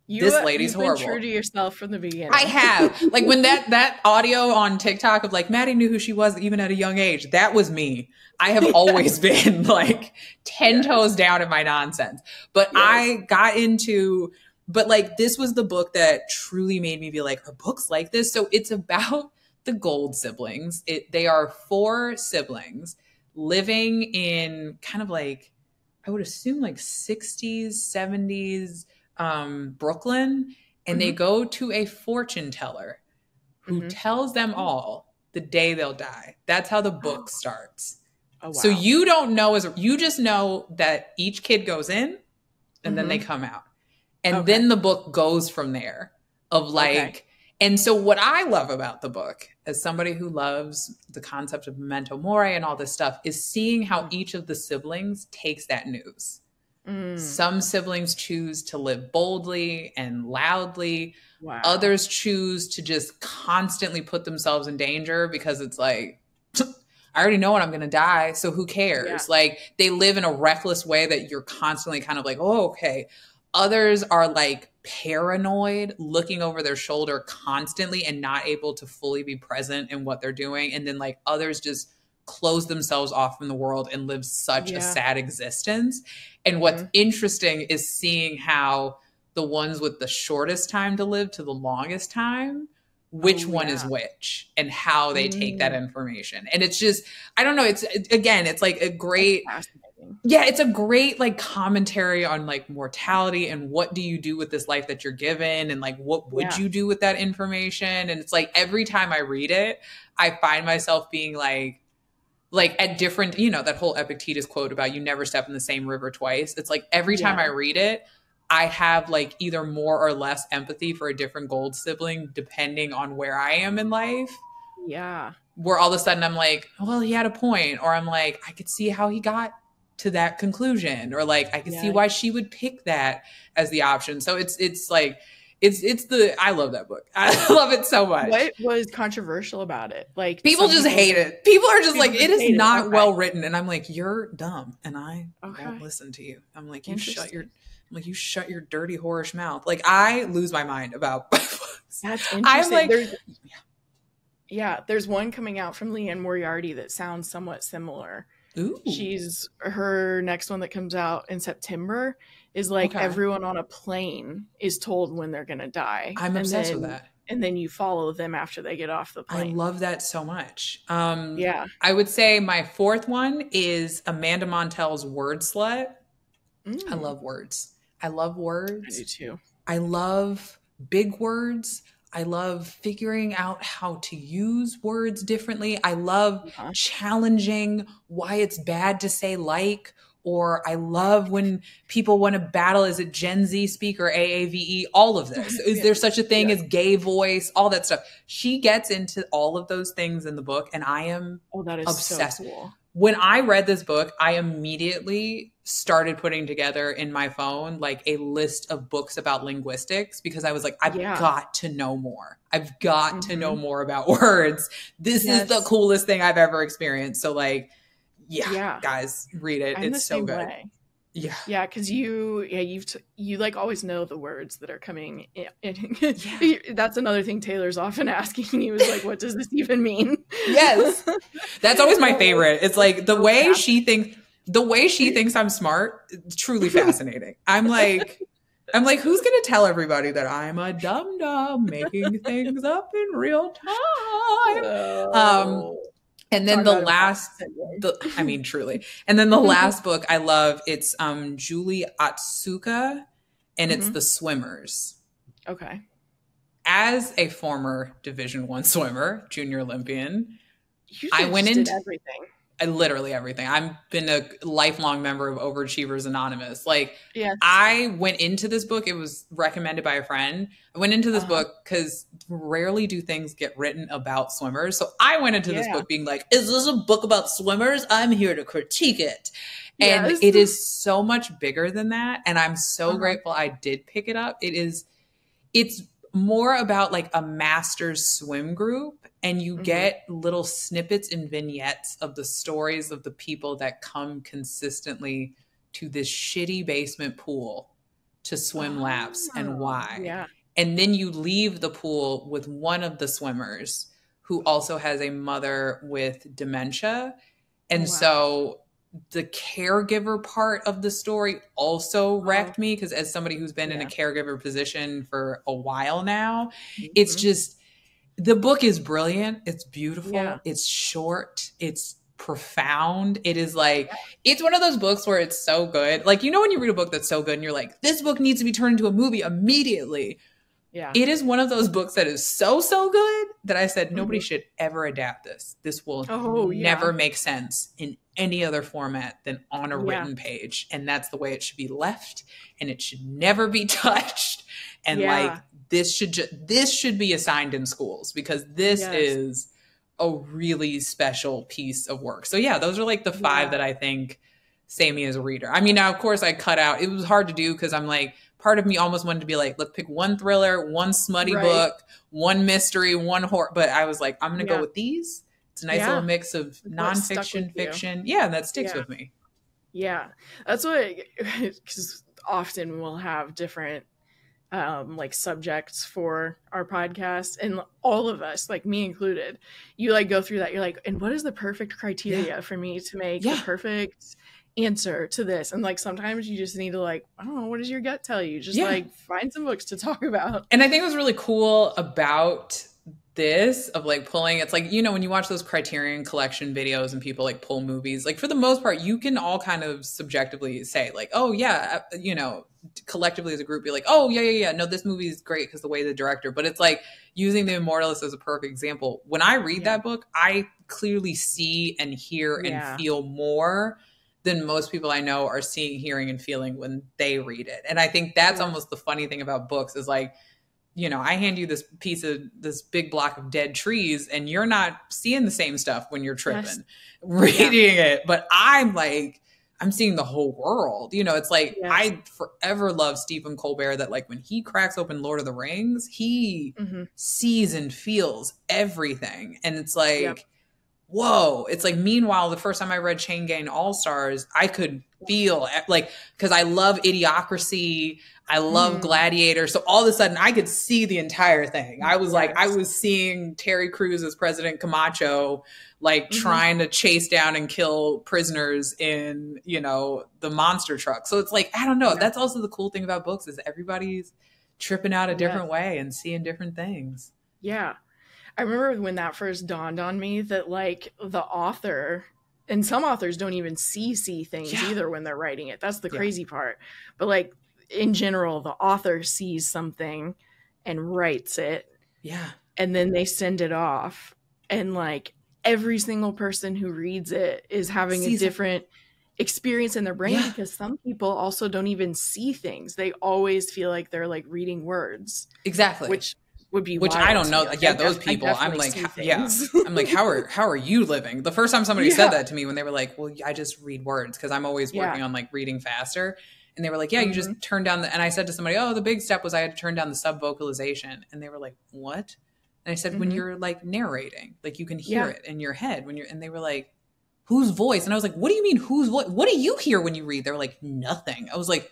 You, This lady's you've been horrible. True to yourself from the beginning. I have like when that that audio on TikTok of like Maddie knew who she was even at a young age. That was me. I have always been like ten Yes. toes down in my nonsense. But Yes. I got into. But like this was the book that truly made me be like, are books like this? So it's about the Gold siblings. It they are four siblings living in kind of like I would assume like 60s, 70s um, Brooklyn, and they go to a fortune teller who Mhm. tells them all the day they'll die. That's how the book starts. Oh, wow. So you don't know as you just know that each kid goes in and then they come out. And Okay. then the book goes from there of like Okay. And so what I love about the book as somebody who loves the concept of memento mori and all this stuff is seeing how each of the siblings takes that news. Mm, Some siblings choose to live boldly and loudly. wow. Others choose to just constantly put themselves in danger because it's like, I already know when I'm going to die. So who cares? Yeah. Like they live in a reckless way that you're constantly kind of like, oh, okay. Others are like paranoid, looking over their shoulder constantly and not able to fully be present in what they're doing. And then like others just close themselves off from the world and live such Yeah. a sad existence. And what's Mhm. interesting is seeing how the ones with the shortest time to live to the longest time which Oh, one is which and how they take that Mm. information and it's just i don't know it's again it's like a great. Yeah it's a great like commentary on like mortality and what do you do with this life that you're given and like what would Yeah. you do with that information and it's like every time i read it i find myself being like like at different you know that whole epictetus quote about you never step in the same river twice it's like every time Yeah. i read it i have like either more or less empathy for a different gold sibling depending on where i am in life Yeah. where all of a sudden I'm like, well, he had a point, or I'm like, I could see how he got to that conclusion, or like I could see why she would pick that as the option. So it's it's like it's it's the I love that book. I love it so much. What was controversial about it? Like People just hate it. People are just People like, just it is hate it. not Okay. well written, and I'm like, you're dumb, and I Okay. won't listen to you. I'm like, you shut your, I'm like, you shut your dirty whorish mouth. Like I lose my mind about books. That's I'm interesting. like, there's, yeah, there's one coming out from Liane Moriarty that sounds somewhat similar. Ooh, She's her next one that comes out in September is like Okay. everyone on a plane is told when they're gonna die. I'm And obsessed then- with that. And then you follow them after they get off the plane. I love that so much. Um, yeah. I would say my fourth one is Amanda Montell's Wordslut. I Mm, love words. I love words. I do too. I love big words. I love figuring out how to use words differently. I love Uh-huh. challenging why it's bad to say like, or I love when people want to battle is it Gen Z speaker, AAVE, all of this. Is Yeah. there such a thing Yeah. as gay voice, all that stuff? She gets into all of those things in the book, and I am Oh, that is Obsessed. so cool. when I read this book, I immediately started putting together in my phone like a list of books about linguistics because I was like, I've Yeah. got to know more. I've got to Mhm. know more about words. This is the coolest thing I've ever experienced. So, like, yeah, Yeah. guys, read it. I'm it's so good. way. Yeah. Yeah, because you, yeah, you've t- you like always know the words that are coming. In. in- That's another thing Taylor's often asking you is like, what does this even mean? Yes. That's always my favorite. It's like the way Yeah. she thinks the way she thinks I'm smart, truly fascinating. I'm like I'm like, who's gonna tell everybody that I'm a dum dum making things up in real time? Oh. And then the last the I mean truly. And then the last book I love, it's um Julie Otsuka and it's Mhm. The Swimmers. Okay. As a former Division One swimmer, junior Olympian, You I went into- everything. Literally everything. I've been a lifelong member of Overachievers Anonymous. Like Yes. I went into this book, it was recommended by a friend. I went into this Uh-huh. book because rarely do things get written about swimmers. So I went into this book being like, is this a book about swimmers? I'm here to critique it. And Yes. it is so much bigger than that. And I'm so Uh-huh. grateful I did pick it up. It is, it's more about like a master's swim group and you Mhm. get little snippets and vignettes of the stories of the people that come consistently to this shitty basement pool to swim laps and Oh, why. Yeah. And then you leave the pool with one of the swimmers who also has a mother with dementia. And Wow. so the caregiver part of the story also wrecked me because as somebody who's been in a caregiver position for a while now, it's Mhm. just the book is brilliant. It's beautiful. Yeah. It's short. It's profound. It is like it's one of those books where it's so good. Like you know when you read a book that's so good and you're like this book needs to be turned into a movie immediately. yeah. It is one of those books that is so so good that I said nobody should ever adapt this. This will Mm-hmm. Oh, yeah. never make sense in any other format than on a Yeah. written page and that's the way it should be left and it should never be touched and Yeah. like this should ju- this should be assigned in schools because this Yes. is a really special piece of work. So yeah, those are like the five Yeah. that I think say me as a reader. I mean, now of course I cut out. It was hard to do because I'm like part of me almost wanted to be like, let's pick one thriller, one smutty Right. book, one mystery, one horror. But I was like, I'm gonna Yeah. go with these. It's a nice Yeah. little mix of nonfiction, with you. fiction. Yeah, that sticks with me. Yeah, that's what because often we'll have different um like subjects for our podcast and all of us like me included you like go through that you're like and what is the perfect criteria for me to make Yeah. the perfect answer to this and like sometimes you just need to like i don't know what does your gut tell you just Yeah. like find some books to talk about And I think what's really cool about this of like pulling it's like you know when you watch those criterion collection videos and people like pull movies like for the most part you can all kind of subjectively say like oh yeah uh, you know collectively as a group be like oh yeah yeah yeah no this movie is great because the way the director but it's like using the immortalist as a perfect example when i read Yeah. that book i clearly see and hear and Yeah. feel more than most people i know are seeing hearing and feeling when they read it and i think that's Yeah. almost the funny thing about books is like you know, I hand you this piece of this big block of dead trees, and you're not seeing the same stuff when you're tripping, Yes. reading it. But I'm like, I'm seeing the whole world. You know, it's like Yes. I forever love Stephen Colbert that like when he cracks open Lord of the Rings, he Mhm. sees and feels everything. And it's like, Yep. Whoa. It's like, meanwhile, the first time I read Chain Gang All Stars, I could feel like, because I love idiocracy. I love Mm. Gladiator. So all of a sudden, I could see the entire thing. I was like, I was seeing Terry Crews as President Camacho, like Mhm. trying to chase down and kill prisoners in, you know, the monster truck. So it's like, I don't know. Yeah. That's also the cool thing about books is everybody's tripping out a different way and seeing different things. Yeah. I remember when that first dawned on me that like the author and some authors don't even see see things Yeah. either when they're writing it. That's the Yeah. crazy part. But like in general, the author sees something and writes it Yeah. and then they send it off and like every single person who reads it is having Sees a it. different experience in their brain Yeah. because some people also don't even see things. They always feel like they're like reading words, Exactly. which would be which I don't know. Like, yeah, those people. I'm like, yeah. I'm like, how are how are you living? The first time somebody Yeah. said that to me when they were like, "Well, I just read words because I'm always Yeah. working on like reading faster." And they were like, "Yeah, you just Mm-hmm. turn down the." And I said to somebody, "Oh, the big step was I had to turn down the sub vocalization." And they were like, "What?" And I said, "When Mhm. you're like narrating, like you can hear Yeah. it in your head when you're." And they were like, "Whose voice?" And I was like, "What do you mean whose voice? What do you hear when you read?" They were like, "Nothing." I was like.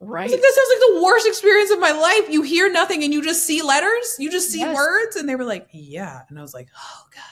I right. like, that sounds like the worst experience of my life. You hear nothing and you just see letters, you just see Yes. words. And they were like, yeah. And I was like, oh God.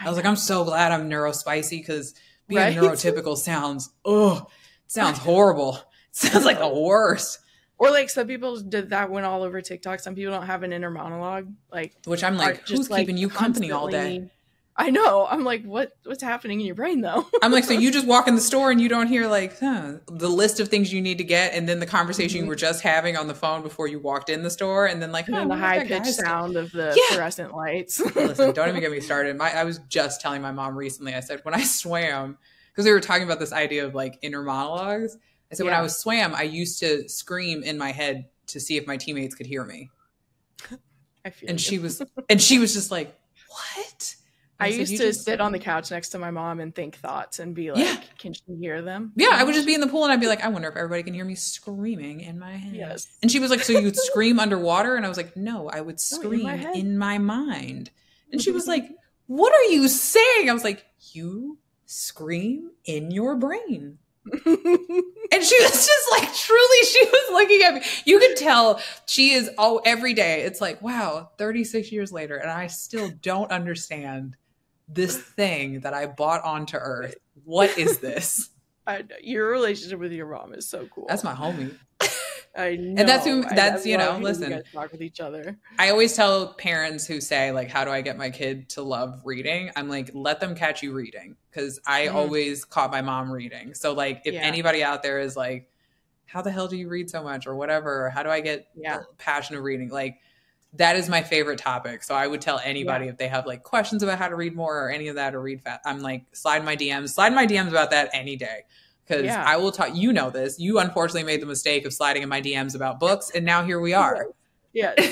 I was like, I'm so glad I'm neurospicy because being Right? neurotypical sounds, oh, sounds horrible. It sounds like the worst. Or like some people did that went all over TikTok. Some people don't have an inner monologue. Like Which I'm like, just, who's keeping you company all day? I know. I'm like, what what's happening in your brain though? I'm like, so you just walk in the store and you don't hear like huh, the list of things you need to get, and then the conversation Mm-hmm. you were just having on the phone before you walked in the store, and then like and then the high pitched sound of the Yeah. fluorescent lights. Listen, don't even get me started. My, I was just telling my mom recently. I said when I swam, because we were talking about this idea of like inner monologues. I said when I was swam, I used to scream in my head to see if my teammates could hear me, I feel and you. she was, and she was just like, "What?" I said, used to just- sit on the couch next to my mom and think thoughts and be like, Yeah. "Can she hear them?" Yeah, I would just be in the pool and I'd be like, I wonder if everybody can hear me screaming in my head. Yes. And she was like, So you would scream underwater? And I was like, No, I would No, in scream my in my mind. And she was like, What are you saying? I was like, You scream in your brain. And she was just like, truly, she was looking at me. You could tell she is all every day. It's like, wow, 36 years later, and I still don't understand this thing that I bought onto Earth. What is this? I know. Your relationship with your mom is so cool. That's my homie. I know. And that's who- that's, you know, listen. You talk with each other. I always tell parents who say like, "How do I get my kid to love reading?" I'm like, "Let them catch you reading," because I Mhm. always caught my mom reading. So like, if Yeah. anybody out there is like, "How the hell do you read so much?" or whatever, or "How do I get Yeah. passion of reading?" Like, that is my favorite topic. So I would tell anybody if they have like questions about how to read more or any of that or read fast. I'm like, slide my DMs, slide my DMs about that any day. Because Yeah. I will talk. You know this. You unfortunately made the mistake of sliding in my DMs about books, and now here we are. Yeah.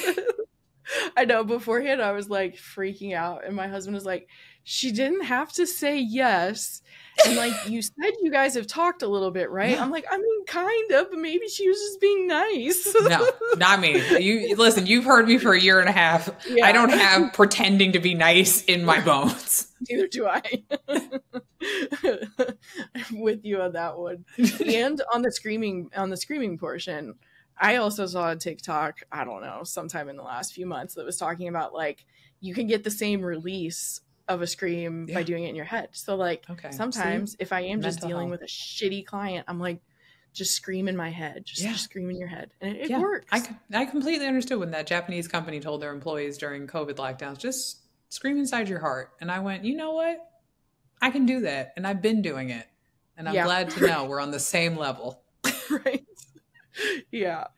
I know. Beforehand, I was like freaking out, and my husband was like, "She didn't have to say yes." And like you said, you guys have talked a little bit, right? Yeah. I'm like, I mean, kind of, but maybe she was just being nice. no, not me. You listen. You've heard me for a year and a half. Yeah. I don't have pretending to be nice in my bones. Neither do I. I'm with you on that one. and on the screaming on the screaming portion, I also saw a TikTok, I don't know, sometime in the last few months that was talking about like you can get the same release of a scream by doing it in your head. So like Okay. sometimes if I am just dealing health. with a shitty client, I'm like just scream in my head. Just, Yeah. just scream in your head. And it, it Yeah, works. I, I completely understood when that Japanese company told their employees during COVID lockdowns, just scream inside your heart. And I went, you know what? I can do that. And I've been doing it. And I'm Yeah. glad to know we're on the same level. right? yeah,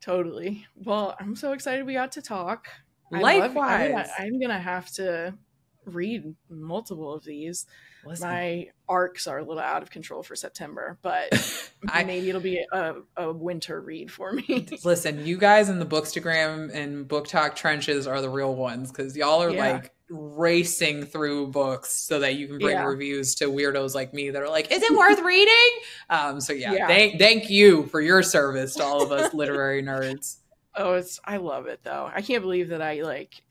totally. Well, I'm so excited we got to talk. I Likewise. gonna, I'm gonna have to read multiple of these. Listen, My arcs are a little out of control for September, but I- maybe it'll be a, a winter read for me. listen, you guys in the Bookstagram and BookTok trenches are the real ones because y'all are Yeah. like racing through books so that you can bring Yeah. reviews to weirdos like me that are like, is it worth reading? Um, so yeah, Yeah. thank thank you for your service to all of us literary nerds. oh, it's I love it though. I can't believe that I like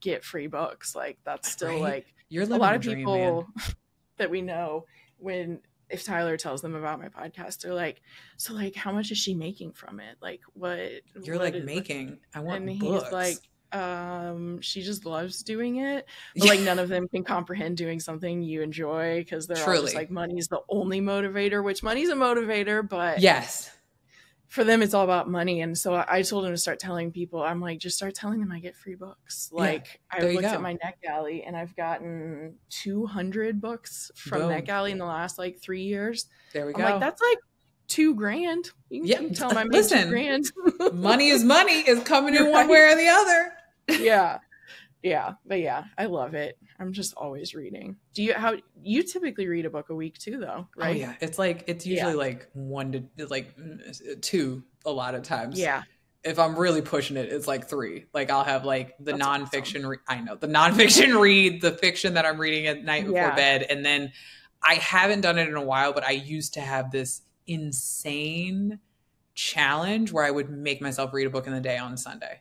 get free books. Like that's still Right? like You're a lot of dream, people man. that we know when if Tyler tells them about my podcast, they're like, "So, like, how much is she making from it? Like, what?" You're what like is- making. I want and books. he's like, um, she just loves doing it. But like, none of them can comprehend doing something you enjoy because they're all Truly. just like, money's the only motivator. Which money's a motivator, but yes, for them it's all about money and so i told him to start telling people i'm like just start telling them i get free books Yeah, like i looked at my neck alley and i've gotten 200 books from Boom. NetGalley in the last like three years there we i'm go. like that's like two grand you can Yeah, can tell my listen. grand money is money is coming in one way or the other. yeah yeah but yeah i love it i'm just always reading do you how you typically read a book a week too though right Oh yeah, it's like it's Yeah. usually like one to like mm, two a lot of times. yeah If I'm really pushing it, it's like three. Like I'll have like the That's nonfiction. Re- I know the nonfiction read, the fiction that I'm reading at night before Yeah. bed, and then I haven't done it in a while, but I used to have this insane challenge where I would make myself read a book in the day on Sunday.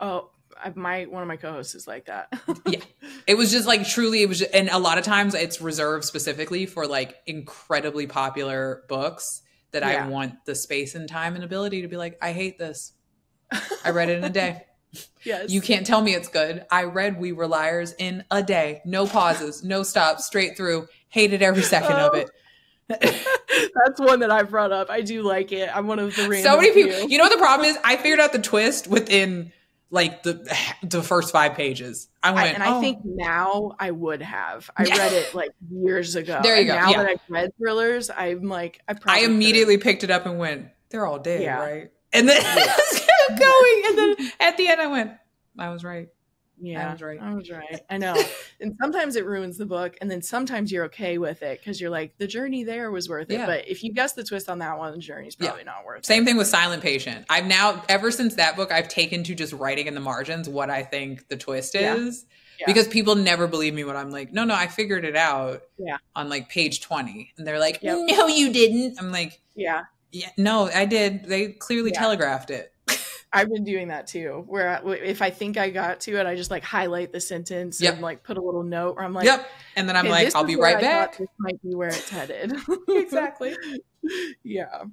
oh my one of my co-hosts is like that Yeah. It was just like truly, it was, just, and a lot of times it's reserved specifically for like incredibly popular books that Yeah. I want the space and time and ability to be like, I hate this. I read it in a day. yes You can't tell me it's good. I read We Were Liars in a day. No pauses, no stops, straight through. Hated every second of Oh. it. That's one that I've brought up. I do like it. I'm one of the random so many people. few. You know what the problem is? I figured out the twist within like the the first five pages. I I, went, and I "Oh." think now I would have. I read it like years ago. There you And go, Now yeah. that I've read thrillers, I'm like, I I probably could've- immediately picked it up and went, they're all dead, Yeah. right? And then kept going. And then at the end, I went, I was right. Yeah, was right. I was right. I know. and sometimes it ruins the book, and then sometimes you're okay with it because you're like, the journey there was worth it. Yeah. But if you guess the twist on that one, the journey's Yeah. probably not worth it. Same thing with Silent Patient. I've now, ever since that book, I've taken to just writing in the margins what I think the twist Yeah. is. Yeah. Because people never believe me when I'm like, no, no, I figured it out Yeah. on like page 20. And they're like, Yep. no, you didn't. I'm like, Yeah, yeah, no, I did. They clearly Yeah. telegraphed it. I've been doing that too. Where I, if I think I got to it, I just like highlight the sentence Yep. and like put a little note where I'm like, yep. And then I'm "Okay, like, I'll be right back. This might be where it's headed. exactly. yeah.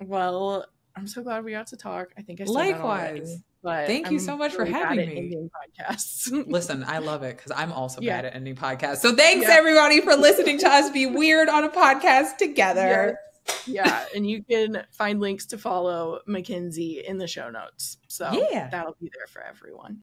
Well, I'm so glad we got to talk. I think I said that already, Likewise. but Thank you I'm so much for really bad having me. podcasts. Listen, I love it because I'm also Yeah. bad at ending podcasts. So thanks Yeah. everybody for listening to us be weird on a podcast together. Yeah, and you can find links to follow Mackenzie in the show notes. So Yeah. that'll be there for everyone.